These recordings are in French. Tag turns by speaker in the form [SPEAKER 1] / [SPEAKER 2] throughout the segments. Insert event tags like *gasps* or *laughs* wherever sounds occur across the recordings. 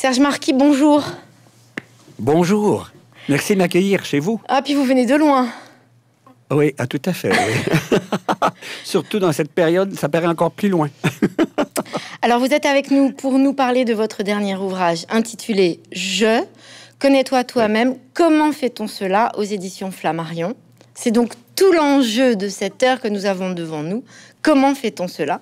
[SPEAKER 1] Serge Marquis, bonjour.
[SPEAKER 2] Bonjour. Merci de m'accueillir chez vous.
[SPEAKER 1] Ah, puis vous venez de loin.
[SPEAKER 2] Oui, ah, tout à fait. oui. *laughs* Surtout dans cette période, ça paraît encore plus loin. *laughs*
[SPEAKER 1] Alors, vous êtes avec nous pour nous parler de votre dernier ouvrage intitulé Je. Connais-toi toi-même. Comment fait-on cela aux éditions Flammarion? C'est donc tout l'enjeu de cette heure que nous avons devant nous. Comment fait-on cela?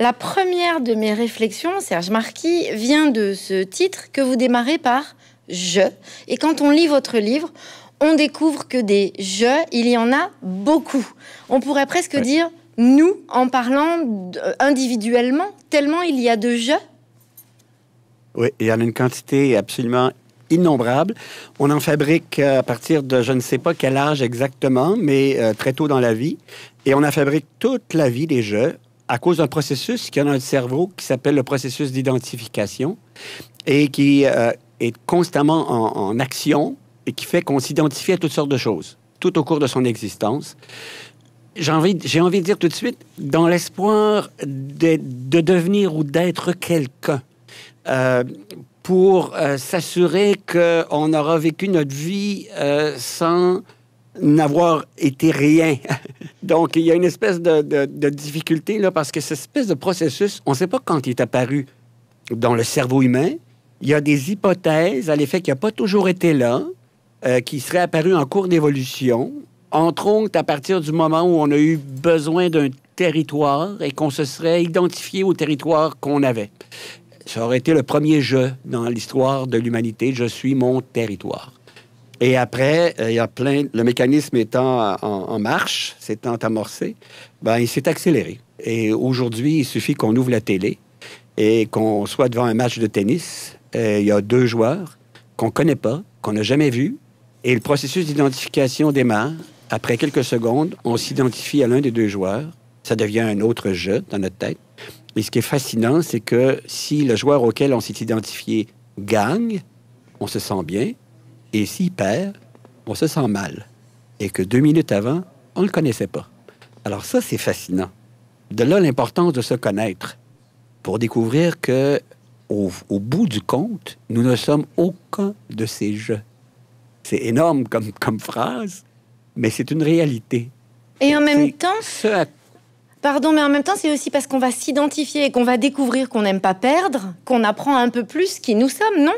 [SPEAKER 1] La première de mes réflexions, Serge Marquis, vient de ce titre que vous démarrez par Je. Et quand on lit votre livre, on découvre que des je, il y en a beaucoup. On pourrait presque
[SPEAKER 2] Ouais.
[SPEAKER 1] dire nous en parlant d- individuellement, tellement il y a de je.
[SPEAKER 2] Oui, il y en a une quantité absolument innombrable. On en fabrique euh, à partir de je ne sais pas quel âge exactement, mais euh, très tôt dans la vie. Et on en fabrique toute la vie des jeux à cause d'un processus qui est dans notre cerveau qui s'appelle le processus d'identification et qui euh, est constamment en, action et qui fait qu'on s'identifie à toutes sortes de choses tout au cours de son existence. J'ai envie, de dire tout de suite, dans l'espoir de, de devenir ou d'être quelqu'un, euh, pour euh, s'assurer qu'on aura vécu notre vie euh, sans n'avoir été rien. *laughs* Donc, il y a une espèce de, de- difficulté, là, parce que cette espèce de processus, on ne sait pas quand il est apparu dans le cerveau humain. Il y a des hypothèses à l'effet qu'il n'a pas toujours été là, euh, qui seraient apparues en cours d'évolution, entre autres à partir du moment où on a eu besoin d'un territoire et qu'on se serait identifié au territoire qu'on avait. Ça aurait été le premier jeu dans l'histoire de l'humanité. Je suis mon territoire. Et après, euh, il y a plein. Le mécanisme étant en, en marche, s'étant amorcé, ben, il s'est accéléré. Et aujourd'hui, il suffit qu'on ouvre la télé et qu'on soit devant un match de tennis. Euh, il y a deux joueurs qu'on ne connaît pas, qu'on n'a jamais vus. Et le processus d'identification démarre. Après quelques secondes, on s'identifie à l'un des deux joueurs. Ça devient un autre jeu dans notre tête. Et ce qui est fascinant, c'est que si le joueur auquel on s'est identifié gagne, on se sent bien. Et s'il perd, on se sent mal. Et que deux minutes avant, on ne le connaissait pas. Alors ça, c'est fascinant. De là l'importance de se connaître pour découvrir que, au, au bout du compte, nous ne sommes aucun de ces jeux. C'est énorme comme, comme phrase, mais c'est une réalité.
[SPEAKER 1] Et en même temps,
[SPEAKER 2] ce à
[SPEAKER 1] pardon, mais en même temps, c'est aussi parce qu'on va s'identifier et qu'on va découvrir qu'on n'aime pas perdre, qu'on apprend un peu plus qui nous sommes, non?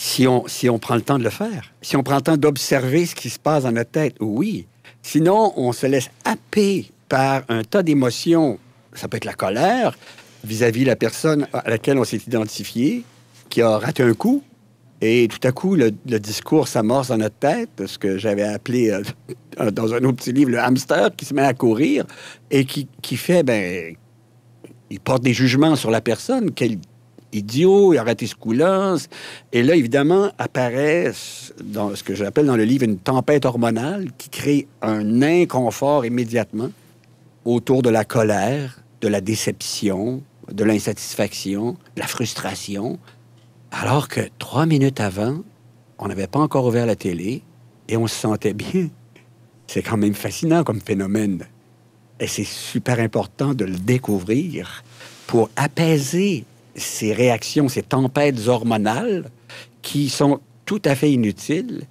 [SPEAKER 2] Si on, si on prend le temps de le faire, si on prend le temps d'observer ce qui se passe dans notre tête, oui. Sinon, on se laisse happer par un tas d'émotions. Ça peut être la colère vis-à-vis de la personne à laquelle on s'est identifié, qui a raté un coup. Et tout à coup, le, discours s'amorce dans notre tête, ce que j'avais appelé euh, *laughs* dans un autre petit livre le hamster qui se met à courir et qui, qui fait, ben, il porte des jugements sur la personne. Quel idiot, il a raté ce coup-là. Et là, évidemment, apparaît dans ce que j'appelle dans le livre une tempête hormonale qui crée un inconfort immédiatement autour de la colère, de la déception, de l'insatisfaction, de la frustration. Alors que trois minutes avant, on n'avait pas encore ouvert la télé et on se sentait bien. C'est quand même fascinant comme phénomène. Et c'est super important de le découvrir pour apaiser ces réactions, ces tempêtes hormonales qui sont tout à fait inutiles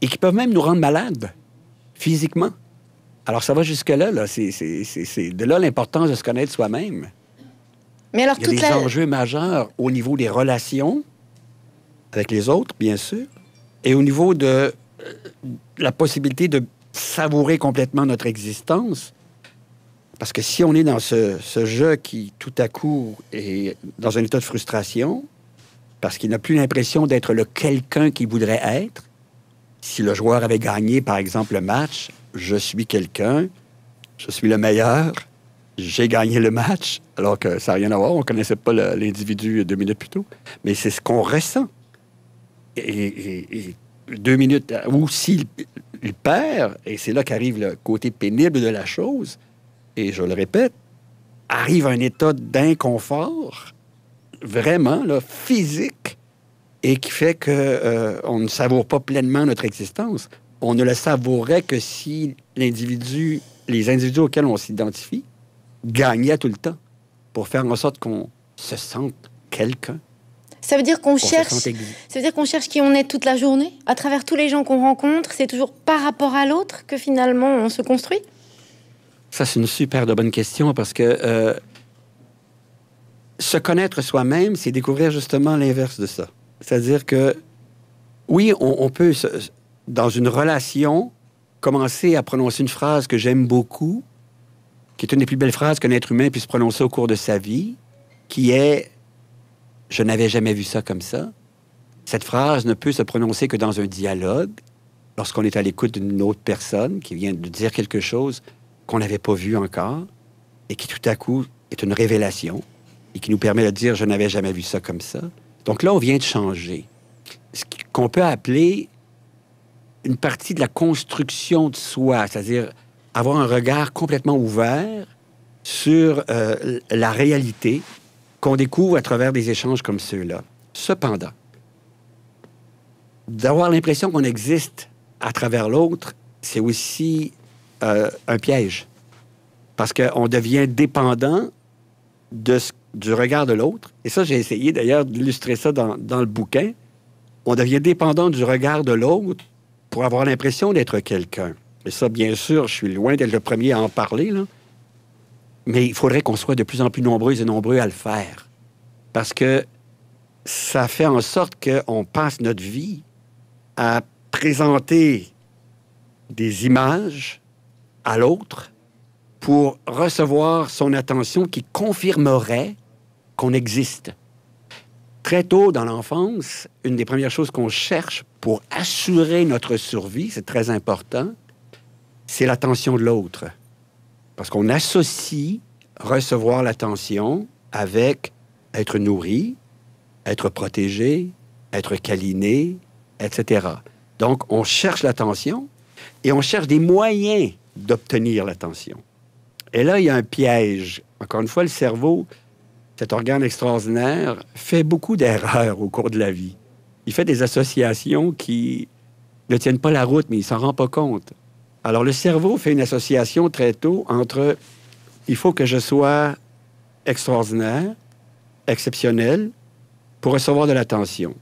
[SPEAKER 2] et qui peuvent même nous rendre malades physiquement. Alors ça va jusque-là. Là. C'est, de là l'importance de se connaître soi-même.
[SPEAKER 1] Mais alors
[SPEAKER 2] Il y a des
[SPEAKER 1] la...
[SPEAKER 2] enjeux majeurs au niveau des relations avec les autres, bien sûr, et au niveau de la possibilité de savourer complètement notre existence. Parce que si on est dans ce, jeu qui, tout à coup, est dans un état de frustration, parce qu'il n'a plus l'impression d'être le quelqu'un qu'il voudrait être, si le joueur avait gagné, par exemple, le match, je suis quelqu'un, je suis le meilleur, j'ai gagné le match, alors que ça n'a rien à voir, on ne connaissait pas l'individu deux minutes plus tôt, mais c'est ce qu'on ressent. Et, et- deux minutes, ou s'il il perd, et c'est là qu'arrive le côté pénible de la chose, et je le répète, arrive un état d'inconfort, vraiment, là, physique, et qui fait que euh, on ne savoure pas pleinement notre existence. On ne le savourerait que si l'individu, les individus auxquels on s'identifie, gagnaient tout le temps pour faire en sorte qu'on se sente quelqu'un.
[SPEAKER 1] Ça veut dire qu'on cherche. Ça veut dire qu'on cherche qui on est toute la journée, à travers tous les gens qu'on rencontre. C'est toujours par rapport à l'autre que finalement on se construit?
[SPEAKER 2] Ça, c'est une super de bonne question parce que euh, se connaître soi-même, c'est découvrir justement l'inverse de ça. C'est-à-dire que oui, on, peut, dans une relation, commencer à prononcer une phrase que j'aime beaucoup, qui est une des plus belles phrases qu'un être humain puisse prononcer au cours de sa vie, qui est Je n'avais jamais vu ça comme ça. Cette phrase ne peut se prononcer que dans un dialogue, lorsqu'on est à l'écoute d'une autre personne qui vient de dire quelque chose qu'on n'avait pas vu encore et qui tout à coup est une révélation et qui nous permet de dire Je n'avais jamais vu ça comme ça. Donc là, on vient de changer ce qu'on peut appeler une partie de la construction de soi, c'est-à-dire avoir un regard complètement ouvert sur euh, la réalité qu'on découvre à travers des échanges comme ceux-là. Cependant, d'avoir l'impression qu'on existe à travers l'autre, c'est aussi euh, un piège. Parce qu'on devient dépendant de du regard de l'autre. Et ça, j'ai essayé d'ailleurs d'illustrer ça dans, dans, le bouquin on devient dépendant du regard de l'autre pour avoir l'impression d'être quelqu'un. Et ça, bien sûr, je suis loin d'être le premier à en parler, là. mais il faudrait qu'on soit de plus en plus nombreux et nombreux à le faire. Parce que ça fait en sorte qu'on passe notre vie à présenter des images à l'autre pour recevoir son attention qui confirmerait qu'on existe très tôt dans l'enfance, une des premières choses qu'on cherche pour assurer notre survie, c'est très important, c'est l'attention de l'autre. Parce qu'on associe recevoir l'attention avec être nourri, être protégé, être câliné, etc. Donc, on cherche l'attention et on cherche des moyens d'obtenir l'attention. Et là, il y a un piège. Encore une fois, le cerveau, cet organe extraordinaire, fait beaucoup d'erreurs au cours de la vie. Il fait des associations qui ne tiennent pas la route, mais il s'en rend pas compte. Alors le cerveau fait une association très tôt entre il faut que je sois extraordinaire, exceptionnel, pour recevoir de l'attention.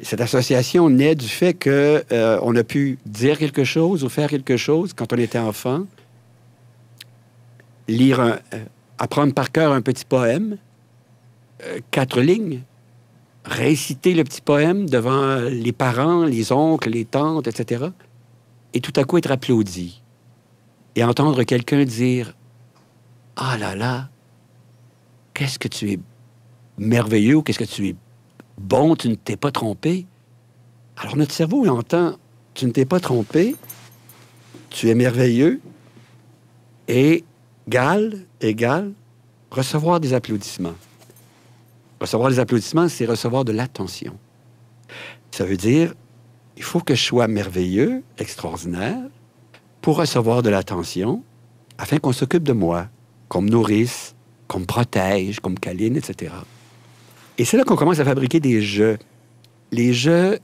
[SPEAKER 2] Cette association naît du fait qu'on euh, a pu dire quelque chose ou faire quelque chose quand on était enfant, lire euh, apprendre par cœur un petit poème, euh, quatre lignes, réciter le petit poème devant les parents, les oncles, les tantes, etc. Et tout à coup être applaudi. Et entendre quelqu'un dire Ah là là, qu'est-ce que tu es merveilleux, qu'est-ce que tu es bon, tu ne t'es pas trompé. Alors notre cerveau entend Tu ne t'es pas trompé, tu es merveilleux, et Gal égale recevoir des applaudissements. Recevoir des applaudissements, c'est recevoir de l'attention. Ça veut dire, il faut que je sois merveilleux, extraordinaire, pour recevoir de l'attention, afin qu'on s'occupe de moi, qu'on me nourrisse, qu'on me protège, qu'on me câline, etc. Et c'est là qu'on commence à fabriquer des jeux. Les jeux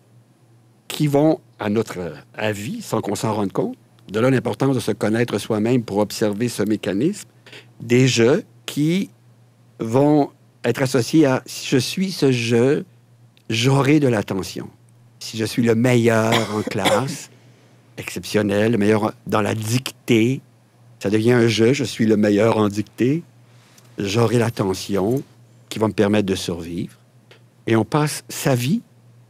[SPEAKER 2] qui vont, à notre avis, sans qu'on s'en rende compte, de là l'importance de se connaître soi-même pour observer ce mécanisme, des jeux qui vont être associés à si je suis ce jeu, j'aurai de l'attention. Si je suis le meilleur en classe, *coughs* exceptionnel, le meilleur dans la dictée, ça devient un jeu, je suis le meilleur en dictée, j'aurai l'attention qui va me permettre de survivre. Et on passe sa vie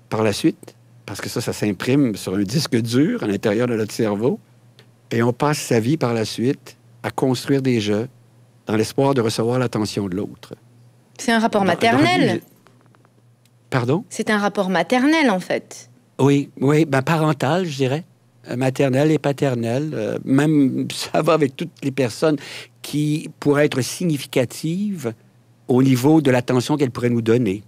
[SPEAKER 2] par la suite, parce que ça, ça s'imprime sur un disque dur à l'intérieur de notre cerveau. Et on passe sa vie par la suite à construire des jeux dans l'espoir de recevoir l'attention de l'autre.
[SPEAKER 1] C'est un rapport maternel.
[SPEAKER 2] Pardon?
[SPEAKER 1] C'est un rapport maternel, en fait.
[SPEAKER 2] Oui, oui, ben, parental, je dirais. Euh, maternel et paternel. Euh, même, *laughs* ça va avec toutes les personnes qui pourraient être significatives au niveau de l'attention qu'elles pourraient nous donner.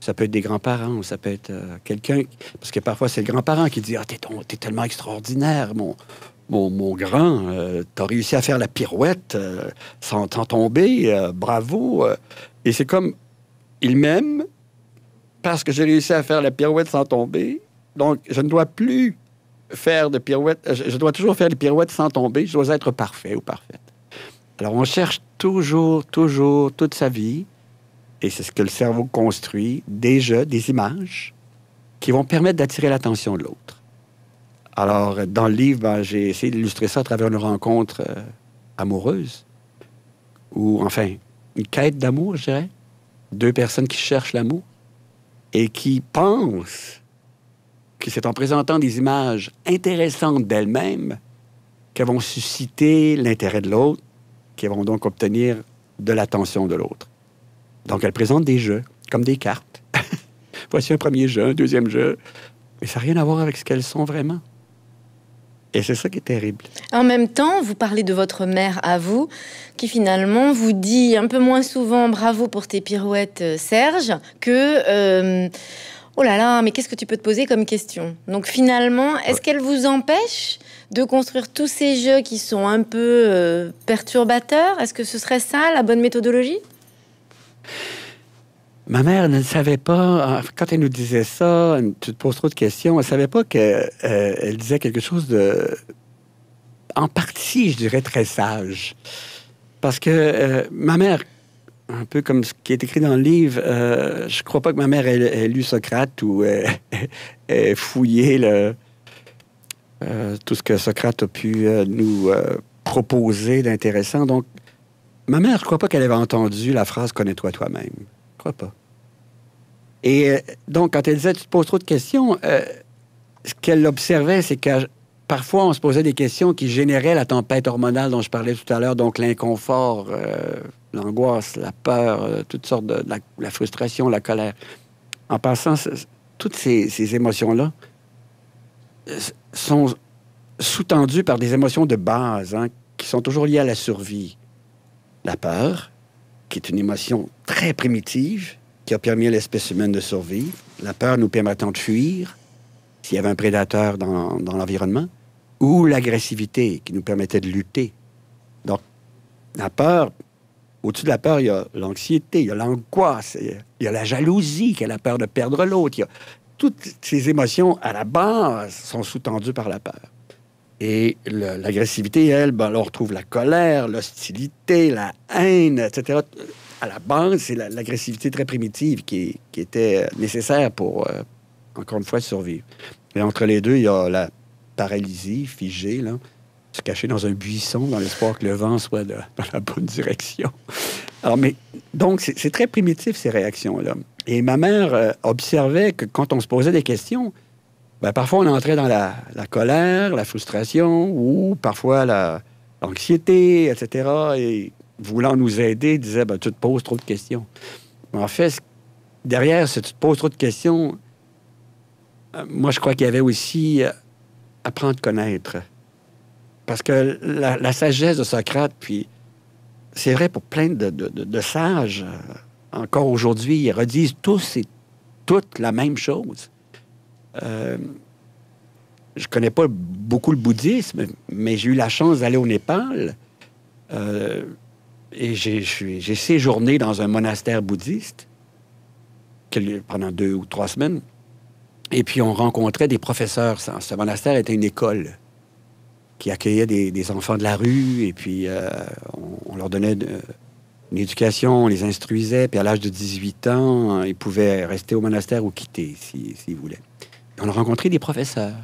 [SPEAKER 2] Ça peut être des grands-parents, ça peut être euh, quelqu'un... Parce que parfois, c'est le grand-parent qui dit « Ah, t'es, tellement extraordinaire, mon, mon, grand, euh, tu as réussi à faire la pirouette euh, sans, tomber, euh, bravo. Et c'est comme, il m'aime parce que j'ai réussi à faire la pirouette sans tomber. Donc, je ne dois plus faire de pirouette, je, dois toujours faire des pirouettes sans tomber, je dois être parfait ou parfaite. Alors, on cherche toujours, toujours, toute sa vie, Et c'est ce que le cerveau construit, des jeux, des images, qui vont permettre d'attirer l'attention de l'autre. Alors, dans le livre, ben, j'ai essayé d'illustrer ça à travers une rencontre euh, amoureuse, ou enfin, une quête d'amour, je dirais. Deux personnes qui cherchent l'amour et qui pensent que c'est en présentant des images intéressantes d'elles-mêmes qu'elles vont susciter l'intérêt de l'autre, qu'elles vont donc obtenir de l'attention de l'autre. Donc, elles présentent des jeux, comme des cartes. *laughs* Voici un premier jeu, un deuxième jeu. Mais ça n'a rien à voir avec ce qu'elles sont vraiment. Et c'est ça qui est terrible.
[SPEAKER 1] En même temps, vous parlez de votre mère à vous, qui finalement vous dit un peu moins souvent bravo pour tes pirouettes, euh, Serge, que euh, oh là là, mais qu'est-ce que tu peux te poser comme question? Donc finalement, est-ce qu'elle vous empêche de construire tous ces jeux qui sont un peu euh, perturbateurs? Est-ce que ce serait ça la bonne méthodologie?
[SPEAKER 2] Ma mère ne savait pas, quand elle nous disait ça, tu te poses trop de questions, elle ne savait pas qu'elle euh, disait quelque chose de, en partie, je dirais, très sage. Parce que euh, ma mère, un peu comme ce qui est écrit dans le livre, je crois pas que ma mère ait, lu Socrate ou ait, *laughs* fouillé le, tout ce que Socrate a pu nous proposer d'intéressant. Donc, ma mère, je crois pas qu'elle avait entendu la phrase Connais-toi toi-même. Je crois pas. Et euh, donc, quand elle disait tu te poses trop de questions, euh, ce qu'elle observait, c'est que parfois, on se posait des questions qui généraient la tempête hormonale dont je parlais tout à l'heure, donc l'inconfort, euh, l'angoisse, la peur, toutes sortes de, la, frustration, la colère. En passant, toutes ces, émotions-là sont sous-tendues par des émotions de base hein, qui sont toujours liées à la survie. La peur, qui est une émotion très primitive, qui a permis à l'espèce humaine de survivre, la peur nous permettant de fuir s'il y avait un prédateur dans, dans l'environnement, ou l'agressivité qui nous permettait de lutter. Donc, la peur, au-dessus de la peur, il y a l'anxiété, il y a l'angoisse, il y a la jalousie, qui a la peur de perdre l'autre. Toutes ces émotions, à la base, sont sous-tendues par la peur. Et l'agressivité, elle, ben, on retrouve la colère, l'hostilité, la haine, etc à la base, c'est l'agressivité très primitive qui, était nécessaire pour, euh, encore une fois, survivre. Et entre les deux, il y a la paralysie figée, là, se cacher dans un buisson dans l'espoir que le vent soit dans la bonne direction. Alors, mais, donc, c'est très primitif, ces réactions-là. Et ma mère euh, observait que quand on se posait des questions, ben, parfois on entrait dans la, colère, la frustration ou parfois l'anxiété, etc. Et voulant nous aider, disait ben, Tu te poses trop de questions. En fait, derrière, si tu te poses trop de questions, euh, moi, je crois qu'il y avait aussi euh, apprendre à connaître. Parce que la, sagesse de Socrate, puis c'est vrai pour plein de, sages, euh, encore aujourd'hui, ils redisent tous et toutes la même chose. Euh, je connais pas beaucoup le bouddhisme, mais j'ai eu la chance d'aller au Népal. Euh, et j'ai séjourné dans un monastère bouddhiste pendant deux ou trois semaines. Et puis, on rencontrait des professeurs. Ce monastère était une école qui accueillait des, enfants de la rue. Et puis, euh, on, leur donnait une éducation, on les instruisait. Puis, à l'âge de 18 ans, ils pouvaient rester au monastère ou quitter s'ils voulaient. on a rencontré des professeurs.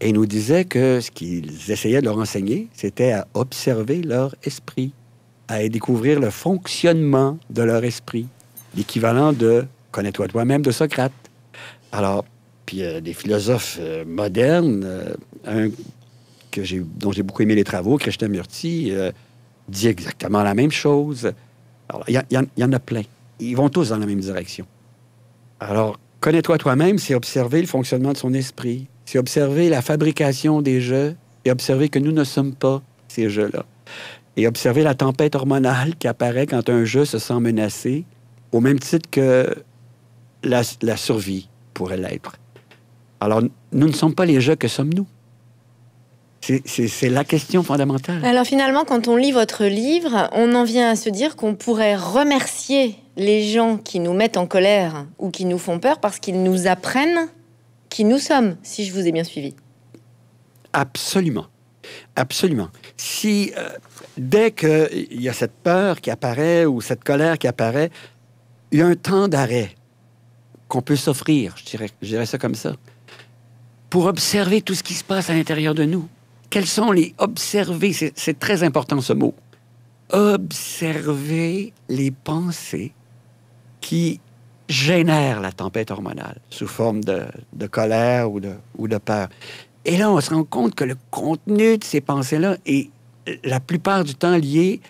[SPEAKER 2] Et ils nous disaient que ce qu'ils essayaient de leur enseigner, c'était à observer leur esprit à découvrir le fonctionnement de leur esprit, l'équivalent de connais-toi toi-même de Socrate. Alors, puis euh, des philosophes euh, modernes, euh, un dont j'ai beaucoup aimé les travaux, Krishnamurti, dit exactement la même chose. Il y, en a plein. Ils vont tous dans la même direction. Alors, connais-toi toi-même, c'est observer le fonctionnement de son esprit, c'est observer la fabrication des jeux et observer que nous ne sommes pas ces jeux-là et observer la tempête hormonale qui apparaît quand un jeu se sent menacé, au même titre que la, survie pourrait l'être. Alors, nous ne sommes pas les jeux que sommes-nous. C'est la question fondamentale.
[SPEAKER 1] Alors finalement, quand on lit votre livre, on en vient à se dire qu'on pourrait remercier les gens qui nous mettent en colère ou qui nous font peur parce qu'ils nous apprennent qui nous sommes, si je vous ai bien suivi.
[SPEAKER 2] Absolument. Absolument. Si euh, dès qu'il y a cette peur qui apparaît ou cette colère qui apparaît, il y a un temps d'arrêt qu'on peut s'offrir, je dirais, je dirais ça comme ça, pour observer tout ce qui se passe à l'intérieur de nous. Quels sont les observer, c'est très important ce mot. Observer les pensées qui génèrent la tempête hormonale sous forme de, colère ou de, peur. Et là, on se rend compte que le contenu de ces pensées-là est la plupart du temps lié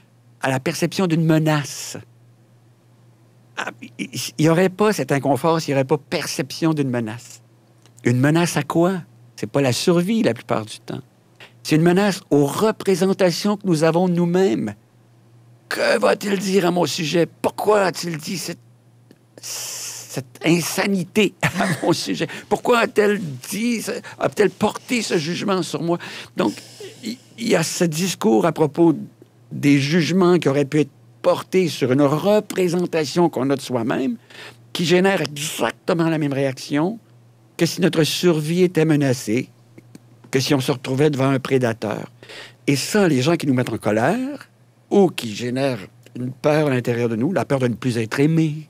[SPEAKER 2] à la perception d'une menace. Ah, il n'y aurait pas cet inconfort s'il n'y aurait pas perception d'une menace. Une menace à quoi? C'est pas la survie la plupart du temps. C'est une menace aux représentations que nous avons nous-mêmes. Que va-t-il dire à mon sujet? Pourquoi a-t-il dit cette, cette insanité à *laughs* mon sujet? Pourquoi a-t-elle dit, a-t-elle porté ce jugement sur moi? Donc, il y a ce discours à propos des jugements qui auraient pu être portés sur une représentation qu'on a de soi-même, qui génère exactement la même réaction que si notre survie était menacée, que si on se retrouvait devant un prédateur. Et ça, les gens qui nous mettent en colère ou qui génèrent une peur à l'intérieur de nous, la peur de ne plus être aimé,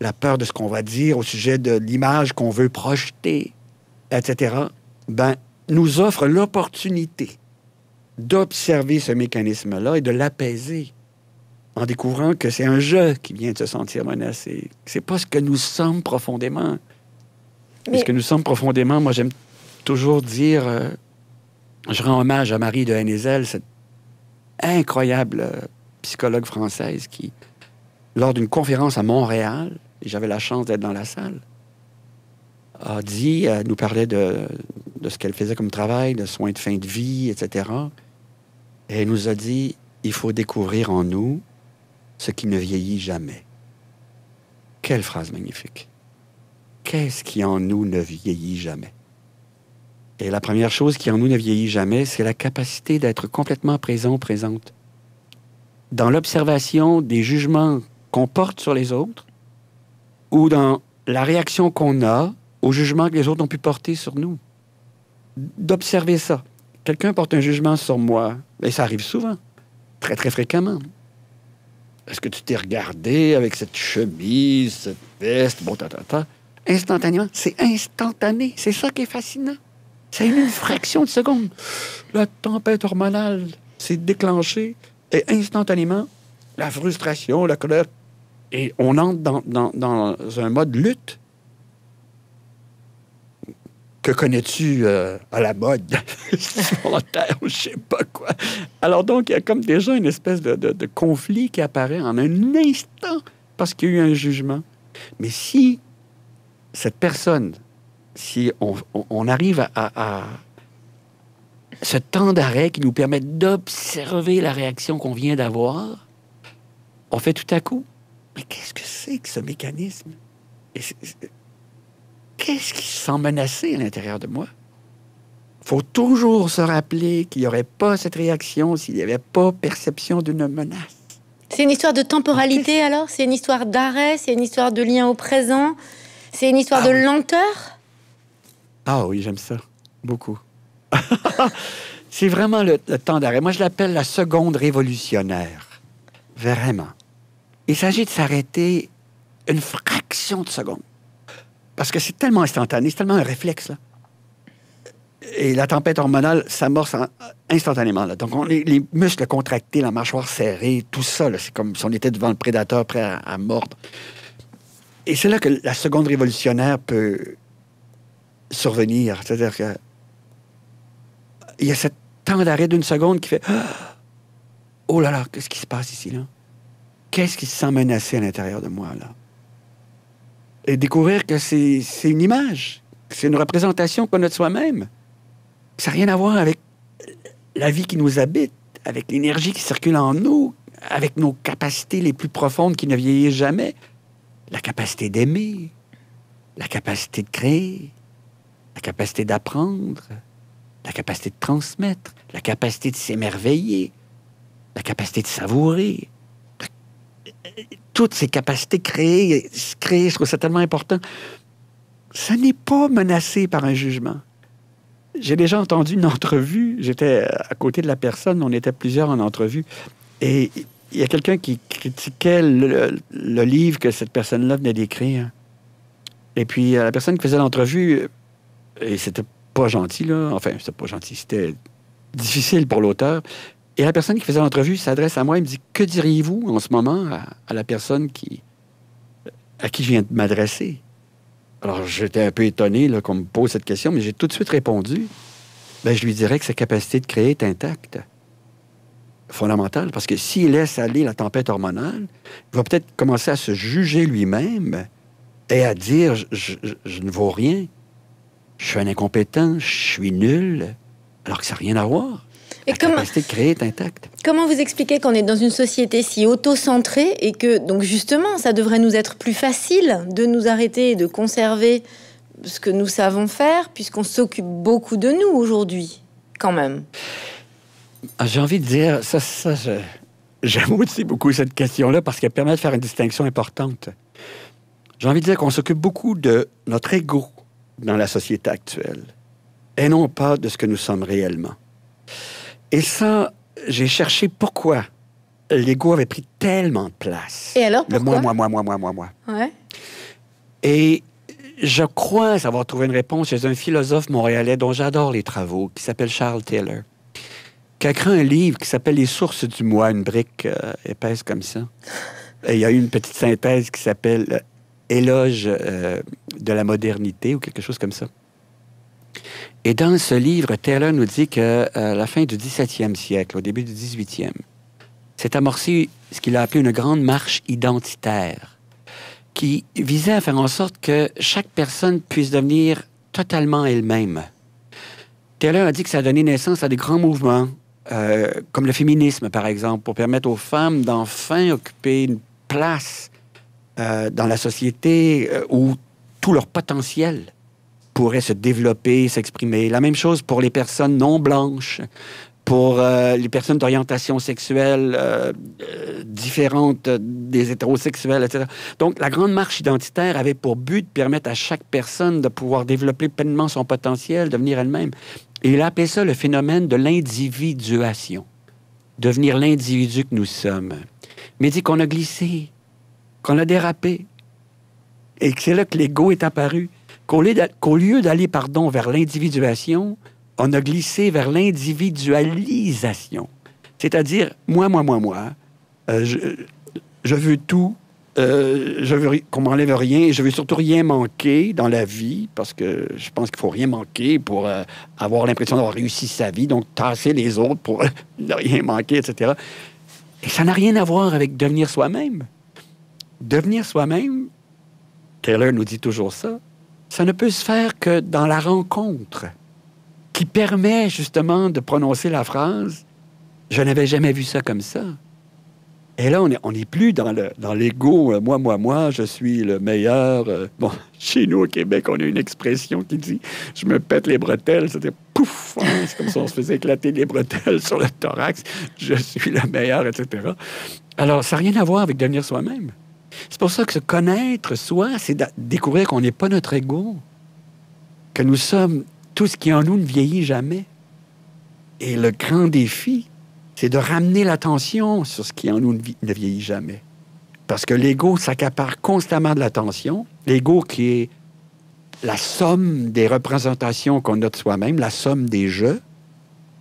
[SPEAKER 2] la peur de ce qu'on va dire au sujet de l'image qu'on veut projeter, etc., ben, nous offrent l'opportunité d'observer ce mécanisme-là et de l'apaiser en découvrant que c'est un jeu qui vient de se sentir menacé. C'est pas ce que nous sommes profondément. Ce que nous sommes profondément, moi j'aime toujours dire, euh, je rends hommage à Marie de Hennezel, cette incroyable euh, psychologue française qui, lors d'une conférence à Montréal, j'avais la chance d'être dans la salle, a dit, elle nous parlait de, ce qu'elle faisait comme travail, de soins de fin de vie, etc. Et elle nous a dit, il faut découvrir en nous ce qui ne vieillit jamais. Quelle phrase magnifique. Qu'est-ce qui en nous ne vieillit jamais? Et la première chose qui en nous ne vieillit jamais, c'est la capacité d'être complètement présent, présente. Dans l'observation des jugements qu'on porte sur les autres ou dans la réaction qu'on a aux jugements que les autres ont pu porter sur nous. D'observer ça. Quelqu'un porte un jugement sur moi, et ça arrive souvent, très très fréquemment. Est-ce que tu t'es regardé avec cette chemise, cette veste, bon, ta, ta, ta. Instantanément, c'est instantané. C'est ça qui est fascinant. C'est une fraction de seconde. La tempête hormonale s'est déclenchée et instantanément, la frustration, la colère, et on entre dans, dans, dans un mode lutte. Que connais-tu euh, à la mode? *laughs* Sur je sais pas quoi? Alors donc, il y a comme déjà une espèce de, de conflit qui apparaît en un instant parce qu'il y a eu un jugement. Mais si cette personne si on, arrive à, ce temps d'arrêt qui nous permet d'observer la réaction qu'on vient d'avoir, on fait tout à coup, mais qu'est-ce que c'est que ce mécanisme? Qu'est-ce qui se sent menacé à l'intérieur de moi? Il faut toujours se rappeler qu'il n'y aurait pas cette réaction s'il n'y avait pas perception d'une menace.
[SPEAKER 1] C'est une histoire de temporalité alors? C'est une histoire d'arrêt? C'est une histoire de lien au présent? C'est une histoire ah de lenteur?
[SPEAKER 2] Ah oui, j'aime ça. Beaucoup. *laughs* c'est vraiment le, temps d'arrêt. Moi, je l'appelle la seconde révolutionnaire. Vraiment. Il s'agit de s'arrêter une fraction de seconde. Parce que c'est tellement instantané, c'est tellement un réflexe. Là. Et la tempête hormonale s'amorce instantanément. Là. Donc, on, les, les, muscles contractés, la mâchoire serrée, tout ça, c'est comme si on était devant le prédateur prêt à mordre. Et c'est là que la seconde révolutionnaire peut, survenir. C'est-à-dire que il y a ce temps d'arrêt d'une seconde qui fait *gasps* Oh là là, qu'est-ce qui se passe ici là? Qu'est-ce qui se sent menacé à l'intérieur de moi là? Et découvrir que c'est une image, c'est une représentation qu'on a de soi-même. Ça n'a rien à voir avec la vie qui nous habite, avec l'énergie qui circule en nous, avec nos capacités les plus profondes qui ne vieillissent jamais. La capacité d'aimer, la capacité de créer, la capacité d'apprendre, la capacité de transmettre, la capacité de s'émerveiller, la capacité de savourer. Toutes ces capacités créées, créées, je trouve ça tellement important. Ça n'est pas menacé par un jugement. J'ai déjà entendu une entrevue, j'étais à côté de la personne, on était plusieurs en entrevue, et il y a quelqu'un qui critiquait le, livre que cette personne-là venait d'écrire. Et puis, euh, la personne qui faisait l'entrevue, et c'était pas gentil, là. Enfin, c'était pas gentil, c'était difficile pour l'auteur. Et la personne qui faisait l'entrevue s'adresse à moi et me dit Que diriez-vous en ce moment à, la personne qui, à qui je viens de m'adresser Alors, j'étais un peu étonné qu'on me pose cette question, mais j'ai tout de suite répondu ben, Je lui dirais que sa capacité de créer est intacte fondamentale, parce que s'il laisse aller la tempête hormonale, il va peut-être commencer à se juger lui-même et à dire je, ne vaux rien, je suis un incompétent, je suis nul, alors que ça n'a rien à voir. Et la comment, capacité de créer est intacte.
[SPEAKER 1] Comment vous expliquez qu'on est dans une société si auto-centrée et que, donc justement, ça devrait nous être plus facile de nous arrêter et de conserver ce que nous savons faire, puisqu'on s'occupe beaucoup de nous aujourd'hui, quand même?
[SPEAKER 2] Ah, J'ai envie de dire, ça, ça j'aime aussi beaucoup cette question-là parce qu'elle permet de faire une distinction importante. J'ai envie de dire qu'on s'occupe beaucoup de notre ego dans la société actuelle et non pas de ce que nous sommes réellement. Et ça, j'ai cherché pourquoi l'ego avait pris tellement de place.
[SPEAKER 1] Et alors, pourquoi?
[SPEAKER 2] Le moi, moi, moi, moi, moi, moi,
[SPEAKER 1] moi. Ouais.
[SPEAKER 2] Et je crois avoir trouvé une réponse chez un philosophe montréalais dont j'adore les travaux, qui s'appelle Charles Taylor, qui a écrit un livre qui s'appelle Les sources du moi, une brique euh, épaisse comme ça. Et il y a eu une petite synthèse qui s'appelle Éloge euh, de la modernité ou quelque chose comme ça. Et dans ce livre, Taylor nous dit qu'à la fin du 17e siècle, au début du 18e, s'est amorcé ce qu'il a appelé une grande marche identitaire qui visait à faire en sorte que chaque personne puisse devenir totalement elle-même. Taylor a dit que ça a donné naissance à des grands mouvements, euh, comme le féminisme, par exemple, pour permettre aux femmes d'enfin occuper une place euh, dans la société euh, où tout leur potentiel pourrait se développer, s'exprimer. La même chose pour les personnes non blanches, pour euh, les personnes d'orientation sexuelle différentes des hétérosexuels, etc. Donc, la grande marche identitaire avait pour but de permettre à chaque personne de pouvoir développer pleinement son potentiel, devenir elle-même. Et il a appelé ça le phénomène de l'individuation, devenir l'individu que nous sommes. Mais dit qu'on a glissé, qu'on a dérapé, et que c'est là que l'ego est apparu, qu'au lieu d'aller, pardon, vers l'individuation, on a glissé vers l'individualisation. C'est-à-dire, moi, moi, moi, moi, euh, je, veux tout, euh, je veux qu'on m'enlève rien, je veux surtout rien manquer dans la vie, parce que je pense qu'il faut rien manquer pour euh, avoir l'impression d'avoir réussi sa vie, donc tasser les autres pour *laughs* ne rien manquer, etc. Et ça n'a rien à voir avec devenir soi-même. Devenir soi-même, Taylor nous dit toujours ça, ça ne peut se faire que dans la rencontre qui permet justement de prononcer la phrase Je n'avais jamais vu ça comme ça. Et là, on n'est est plus dans l'ego, euh, moi, moi, moi, je suis le meilleur. Euh, bon, *laughs* chez nous, au Québec, on a une expression qui dit Je me pète les bretelles. C'était pouf hein, C'est comme si on se faisait éclater les bretelles sur le thorax. Je suis le meilleur, etc. Alors, ça n'a rien à voir avec devenir soi-même. C'est pour ça que se connaître soi, c'est découvrir qu'on n'est pas notre ego, que nous sommes tout ce qui en nous ne vieillit jamais. Et le grand défi, c'est de ramener l'attention sur ce qui en nous ne vieillit jamais. Parce que l'ego s'accapare constamment de l'attention. L'ego qui est la somme des représentations qu'on a de soi-même, la somme des jeux.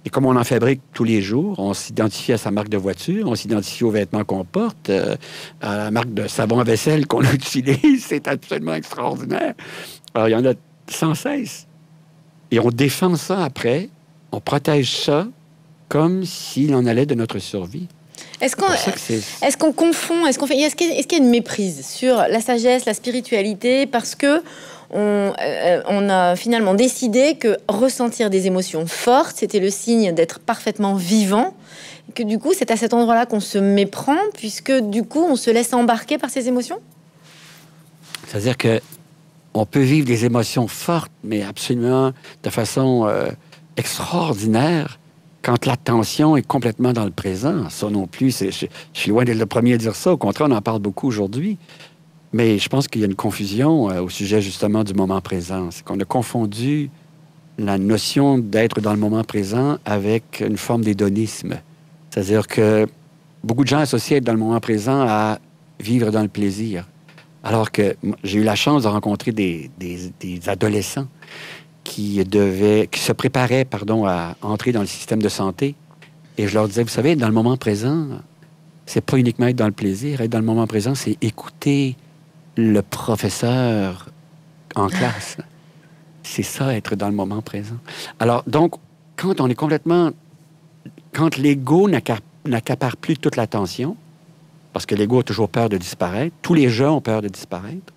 [SPEAKER 2] Et comme on en fabrique tous les jours, on s'identifie à sa marque de voiture, on s'identifie aux vêtements qu'on porte, euh, à la marque de savon à vaisselle qu'on *laughs* utilise. C'est absolument extraordinaire. Alors, il y en a sans cesse. Et on défend ça après, on protège ça comme s'il en allait de notre survie.
[SPEAKER 1] Est-ce qu'on est confond, est-ce qu'on fait, est-ce qu'il y, a une méprise sur la sagesse, la spiritualité, parce que on, euh, on, a finalement décidé que ressentir des émotions fortes, c'était le signe d'être parfaitement vivant, que du coup, c'est à cet endroit-là qu'on se méprend, puisque du coup, on se laisse embarquer par ces émotions?
[SPEAKER 2] C'est-à-dire que on peut vivre des émotions fortes, mais absolument de façon euh, extraordinaire quand l'attention est complètement dans le présent. Ça non plus, je, je, suis loin d'être le premier à dire ça. Au contraire, on en parle beaucoup aujourd'hui. Mais je pense qu'il y a une confusion euh, au sujet justement du moment présent. C'est qu'on a confondu la notion d'être dans le moment présent avec une forme d'hédonisme. C'est-à-dire que beaucoup de gens associent être dans le moment présent à vivre dans le plaisir. Alors que j'ai eu la chance de rencontrer des, adolescents qui devaient, qui se préparaient, pardon, à entrer dans le système de santé. Et je leur disais, vous savez, dans le moment présent, c'est pas uniquement être dans le plaisir. Être dans le moment présent, c'est écouter le professeur en classe. C'est ça, être dans le moment présent. Alors, donc, quand on est complètement... Quand l'ego n'accapare plus toute l'attention, parce que l'ego a toujours peur de disparaître, tous les gens ont peur de disparaître.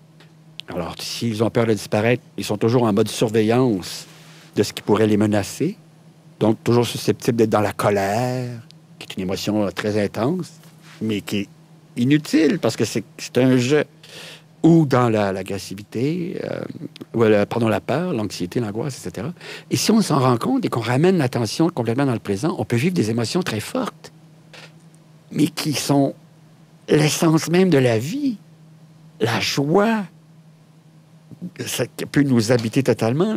[SPEAKER 2] Alors, s'ils ont peur de disparaître, ils sont toujours en mode surveillance de ce qui pourrait les menacer. Donc, toujours susceptibles d'être dans la colère, qui est une émotion très intense, mais qui est inutile parce que c'est un jeu ou dans l'agressivité, euh, pardon, la peur, l'anxiété, l'angoisse, etc. Et si on s'en rend compte et qu'on ramène l'attention complètement dans le présent, on peut vivre des émotions très fortes, mais qui sont l'essence même de la vie. La joie, ça peut nous habiter totalement.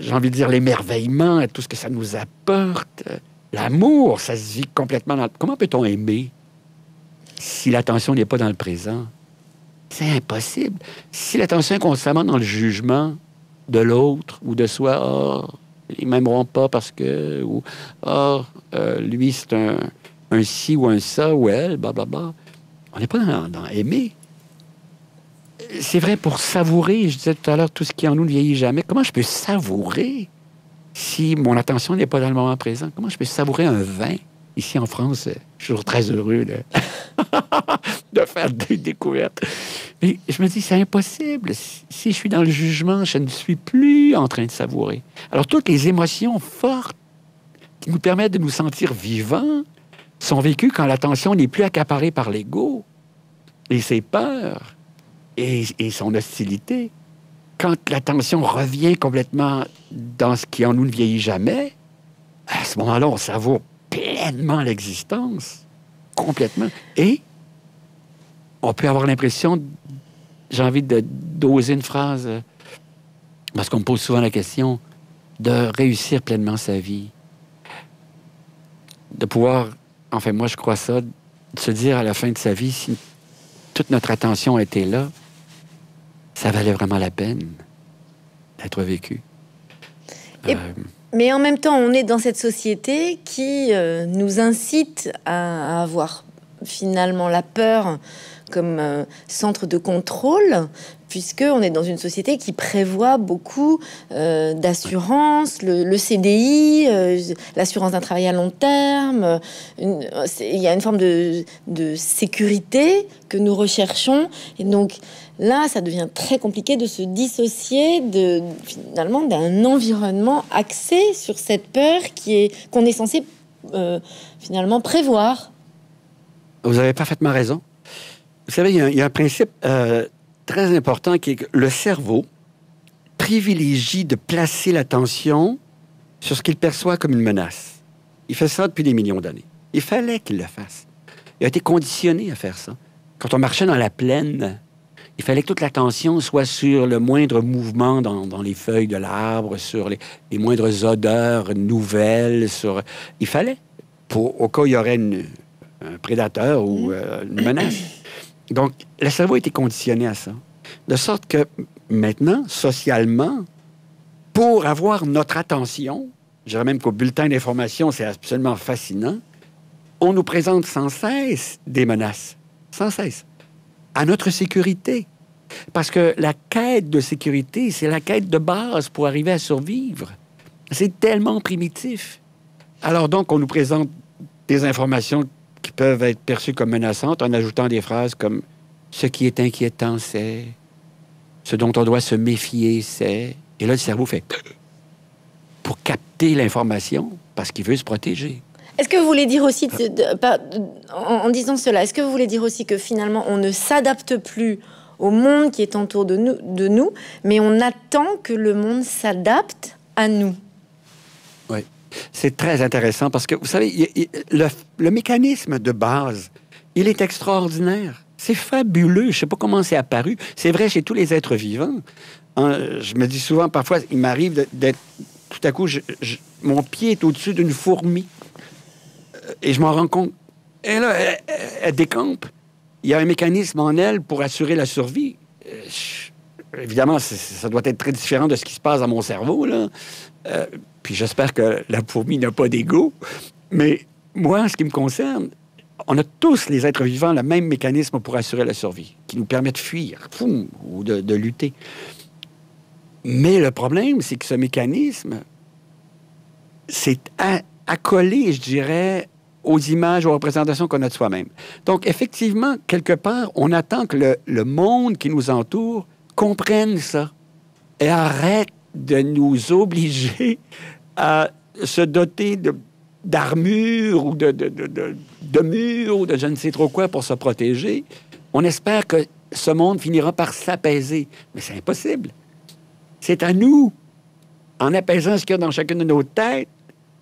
[SPEAKER 2] J'ai envie de dire l'émerveillement, tout ce que ça nous apporte. L'amour, ça se vit complètement dans... Comment peut-on aimer si l'attention n'est pas dans le présent? C'est impossible. Si l'attention est constamment dans le jugement de l'autre ou de soi, oh, ils m'aimeront pas parce que, ou oh, lui c'est un, un ci ou un ça ou elle, bah. On n'est pas dans, aimer. C'est vrai pour savourer, je disais tout à l'heure, tout ce qui en nous ne vieillit jamais. Comment je peux savourer si mon attention n'est pas dans le moment présent? Comment je peux savourer un vin? Ici en France, je suis toujours très heureux *laughs* de, faire des découvertes. Mais je me dis, c'est impossible. Si je suis dans le jugement, je ne suis plus en train de savourer. Alors, toutes les émotions fortes qui nous permettent de nous sentir vivants sont vécues quand l'attention n'est plus accaparée par l'ego et ses peurs et son hostilité. Quand l'attention revient complètement dans ce qui en nous ne vieillit jamais, à ce moment-là, on savoure pleinement l'existence, complètement. Et on peut avoir l'impression, j'ai envie de doser une phrase, parce qu'on me pose souvent la question, de réussir pleinement sa vie. De pouvoir, enfin moi je crois ça, de se dire à la fin de sa vie, si toute notre attention était là, ça valait vraiment la peine d'être vécu.
[SPEAKER 1] Euh, mais en même temps, on est dans cette société qui euh, nous incite à, avoir finalement la peur comme euh, centre de contrôle, puisqu'on est dans une société qui prévoit beaucoup euh, d'assurance, le, CDI, euh, l'assurance d'un travail à long terme. il y a une forme de, sécurité que nous recherchons. Et donc là, ça devient très compliqué de se dissocier finalement d'un environnement axé sur cette peur qui est qu'on est censé finalement prévoir.
[SPEAKER 2] Vous avez parfaitement raison. Vous savez, il y, a, un principe euh, très important qui est que le cerveau privilégie de placer l'attention sur ce qu'il perçoit comme une menace. Il fait ça depuis des millions d'années. Il fallait qu'il le fasse. Il a été conditionné à faire ça. Quand on marchait dans la plaine, il fallait que toute l'attention soit sur le moindre mouvement dans, les feuilles de l'arbre, sur les, moindres odeurs nouvelles. Il fallait, au cas où il y aurait un prédateur ou euh, une menace. Donc, le cerveau a été conditionné à ça. De sorte que maintenant, socialement, pour avoir notre attention, je dirais même qu'au bulletin d'information, c'est absolument fascinant, on nous présente sans cesse des menaces. Sans cesse. À notre sécurité. Parce que la quête de sécurité, c'est la quête de base pour arriver à survivre. C'est tellement primitif. Alors donc, on nous présente des informations qui peuvent être perçues comme menaçantes en ajoutant des phrases comme ce qui est inquiétant, c'est ce dont on doit se méfier, c'est et là le cerveau fait pour capter l'information parce qu'il veut se protéger.
[SPEAKER 1] Est-ce que vous voulez dire aussi, en, disant cela, est-ce que vous voulez dire aussi que finalement on ne s'adapte plus au monde qui est autour de nous, de nous, mais on attend que le monde s'adapte à nous?
[SPEAKER 2] Oui. C'est très intéressant parce que, vous savez, le, mécanisme de base, il est extraordinaire. C'est fabuleux. Je ne sais pas comment c'est apparu. C'est vrai chez tous les êtres vivants. Hein, je me dis souvent, parfois, il m'arrive d'être... Tout à coup, mon pied est au-dessus d'une fourmi. Euh, et je m'en rends compte Et là, elle, décampe. Il y a un mécanisme en elle pour assurer la survie. Euh, évidemment, ça doit être très différent de ce qui se passe dans mon cerveau. Là. Euh, puis j'espère que la fourmi n'a pas d'ego. Mais moi, en ce qui me concerne, on a tous, les êtres vivants, le même mécanisme pour assurer la survie, qui nous permet de fuir ou de, lutter. Mais le problème, c'est que ce mécanisme, c'est accolé, je dirais, aux images, aux représentations qu'on a de soi-même. Donc, effectivement, quelque part, on attend que le monde qui nous entoure comprenne ça et arrête de nous obliger à se doter d'armure ou de, de, de murs ou de je ne sais trop quoi pour se protéger. On espère que ce monde finira par s'apaiser. Mais c'est impossible. C'est à nous, en apaisant ce qu'il y a dans chacune de nos têtes.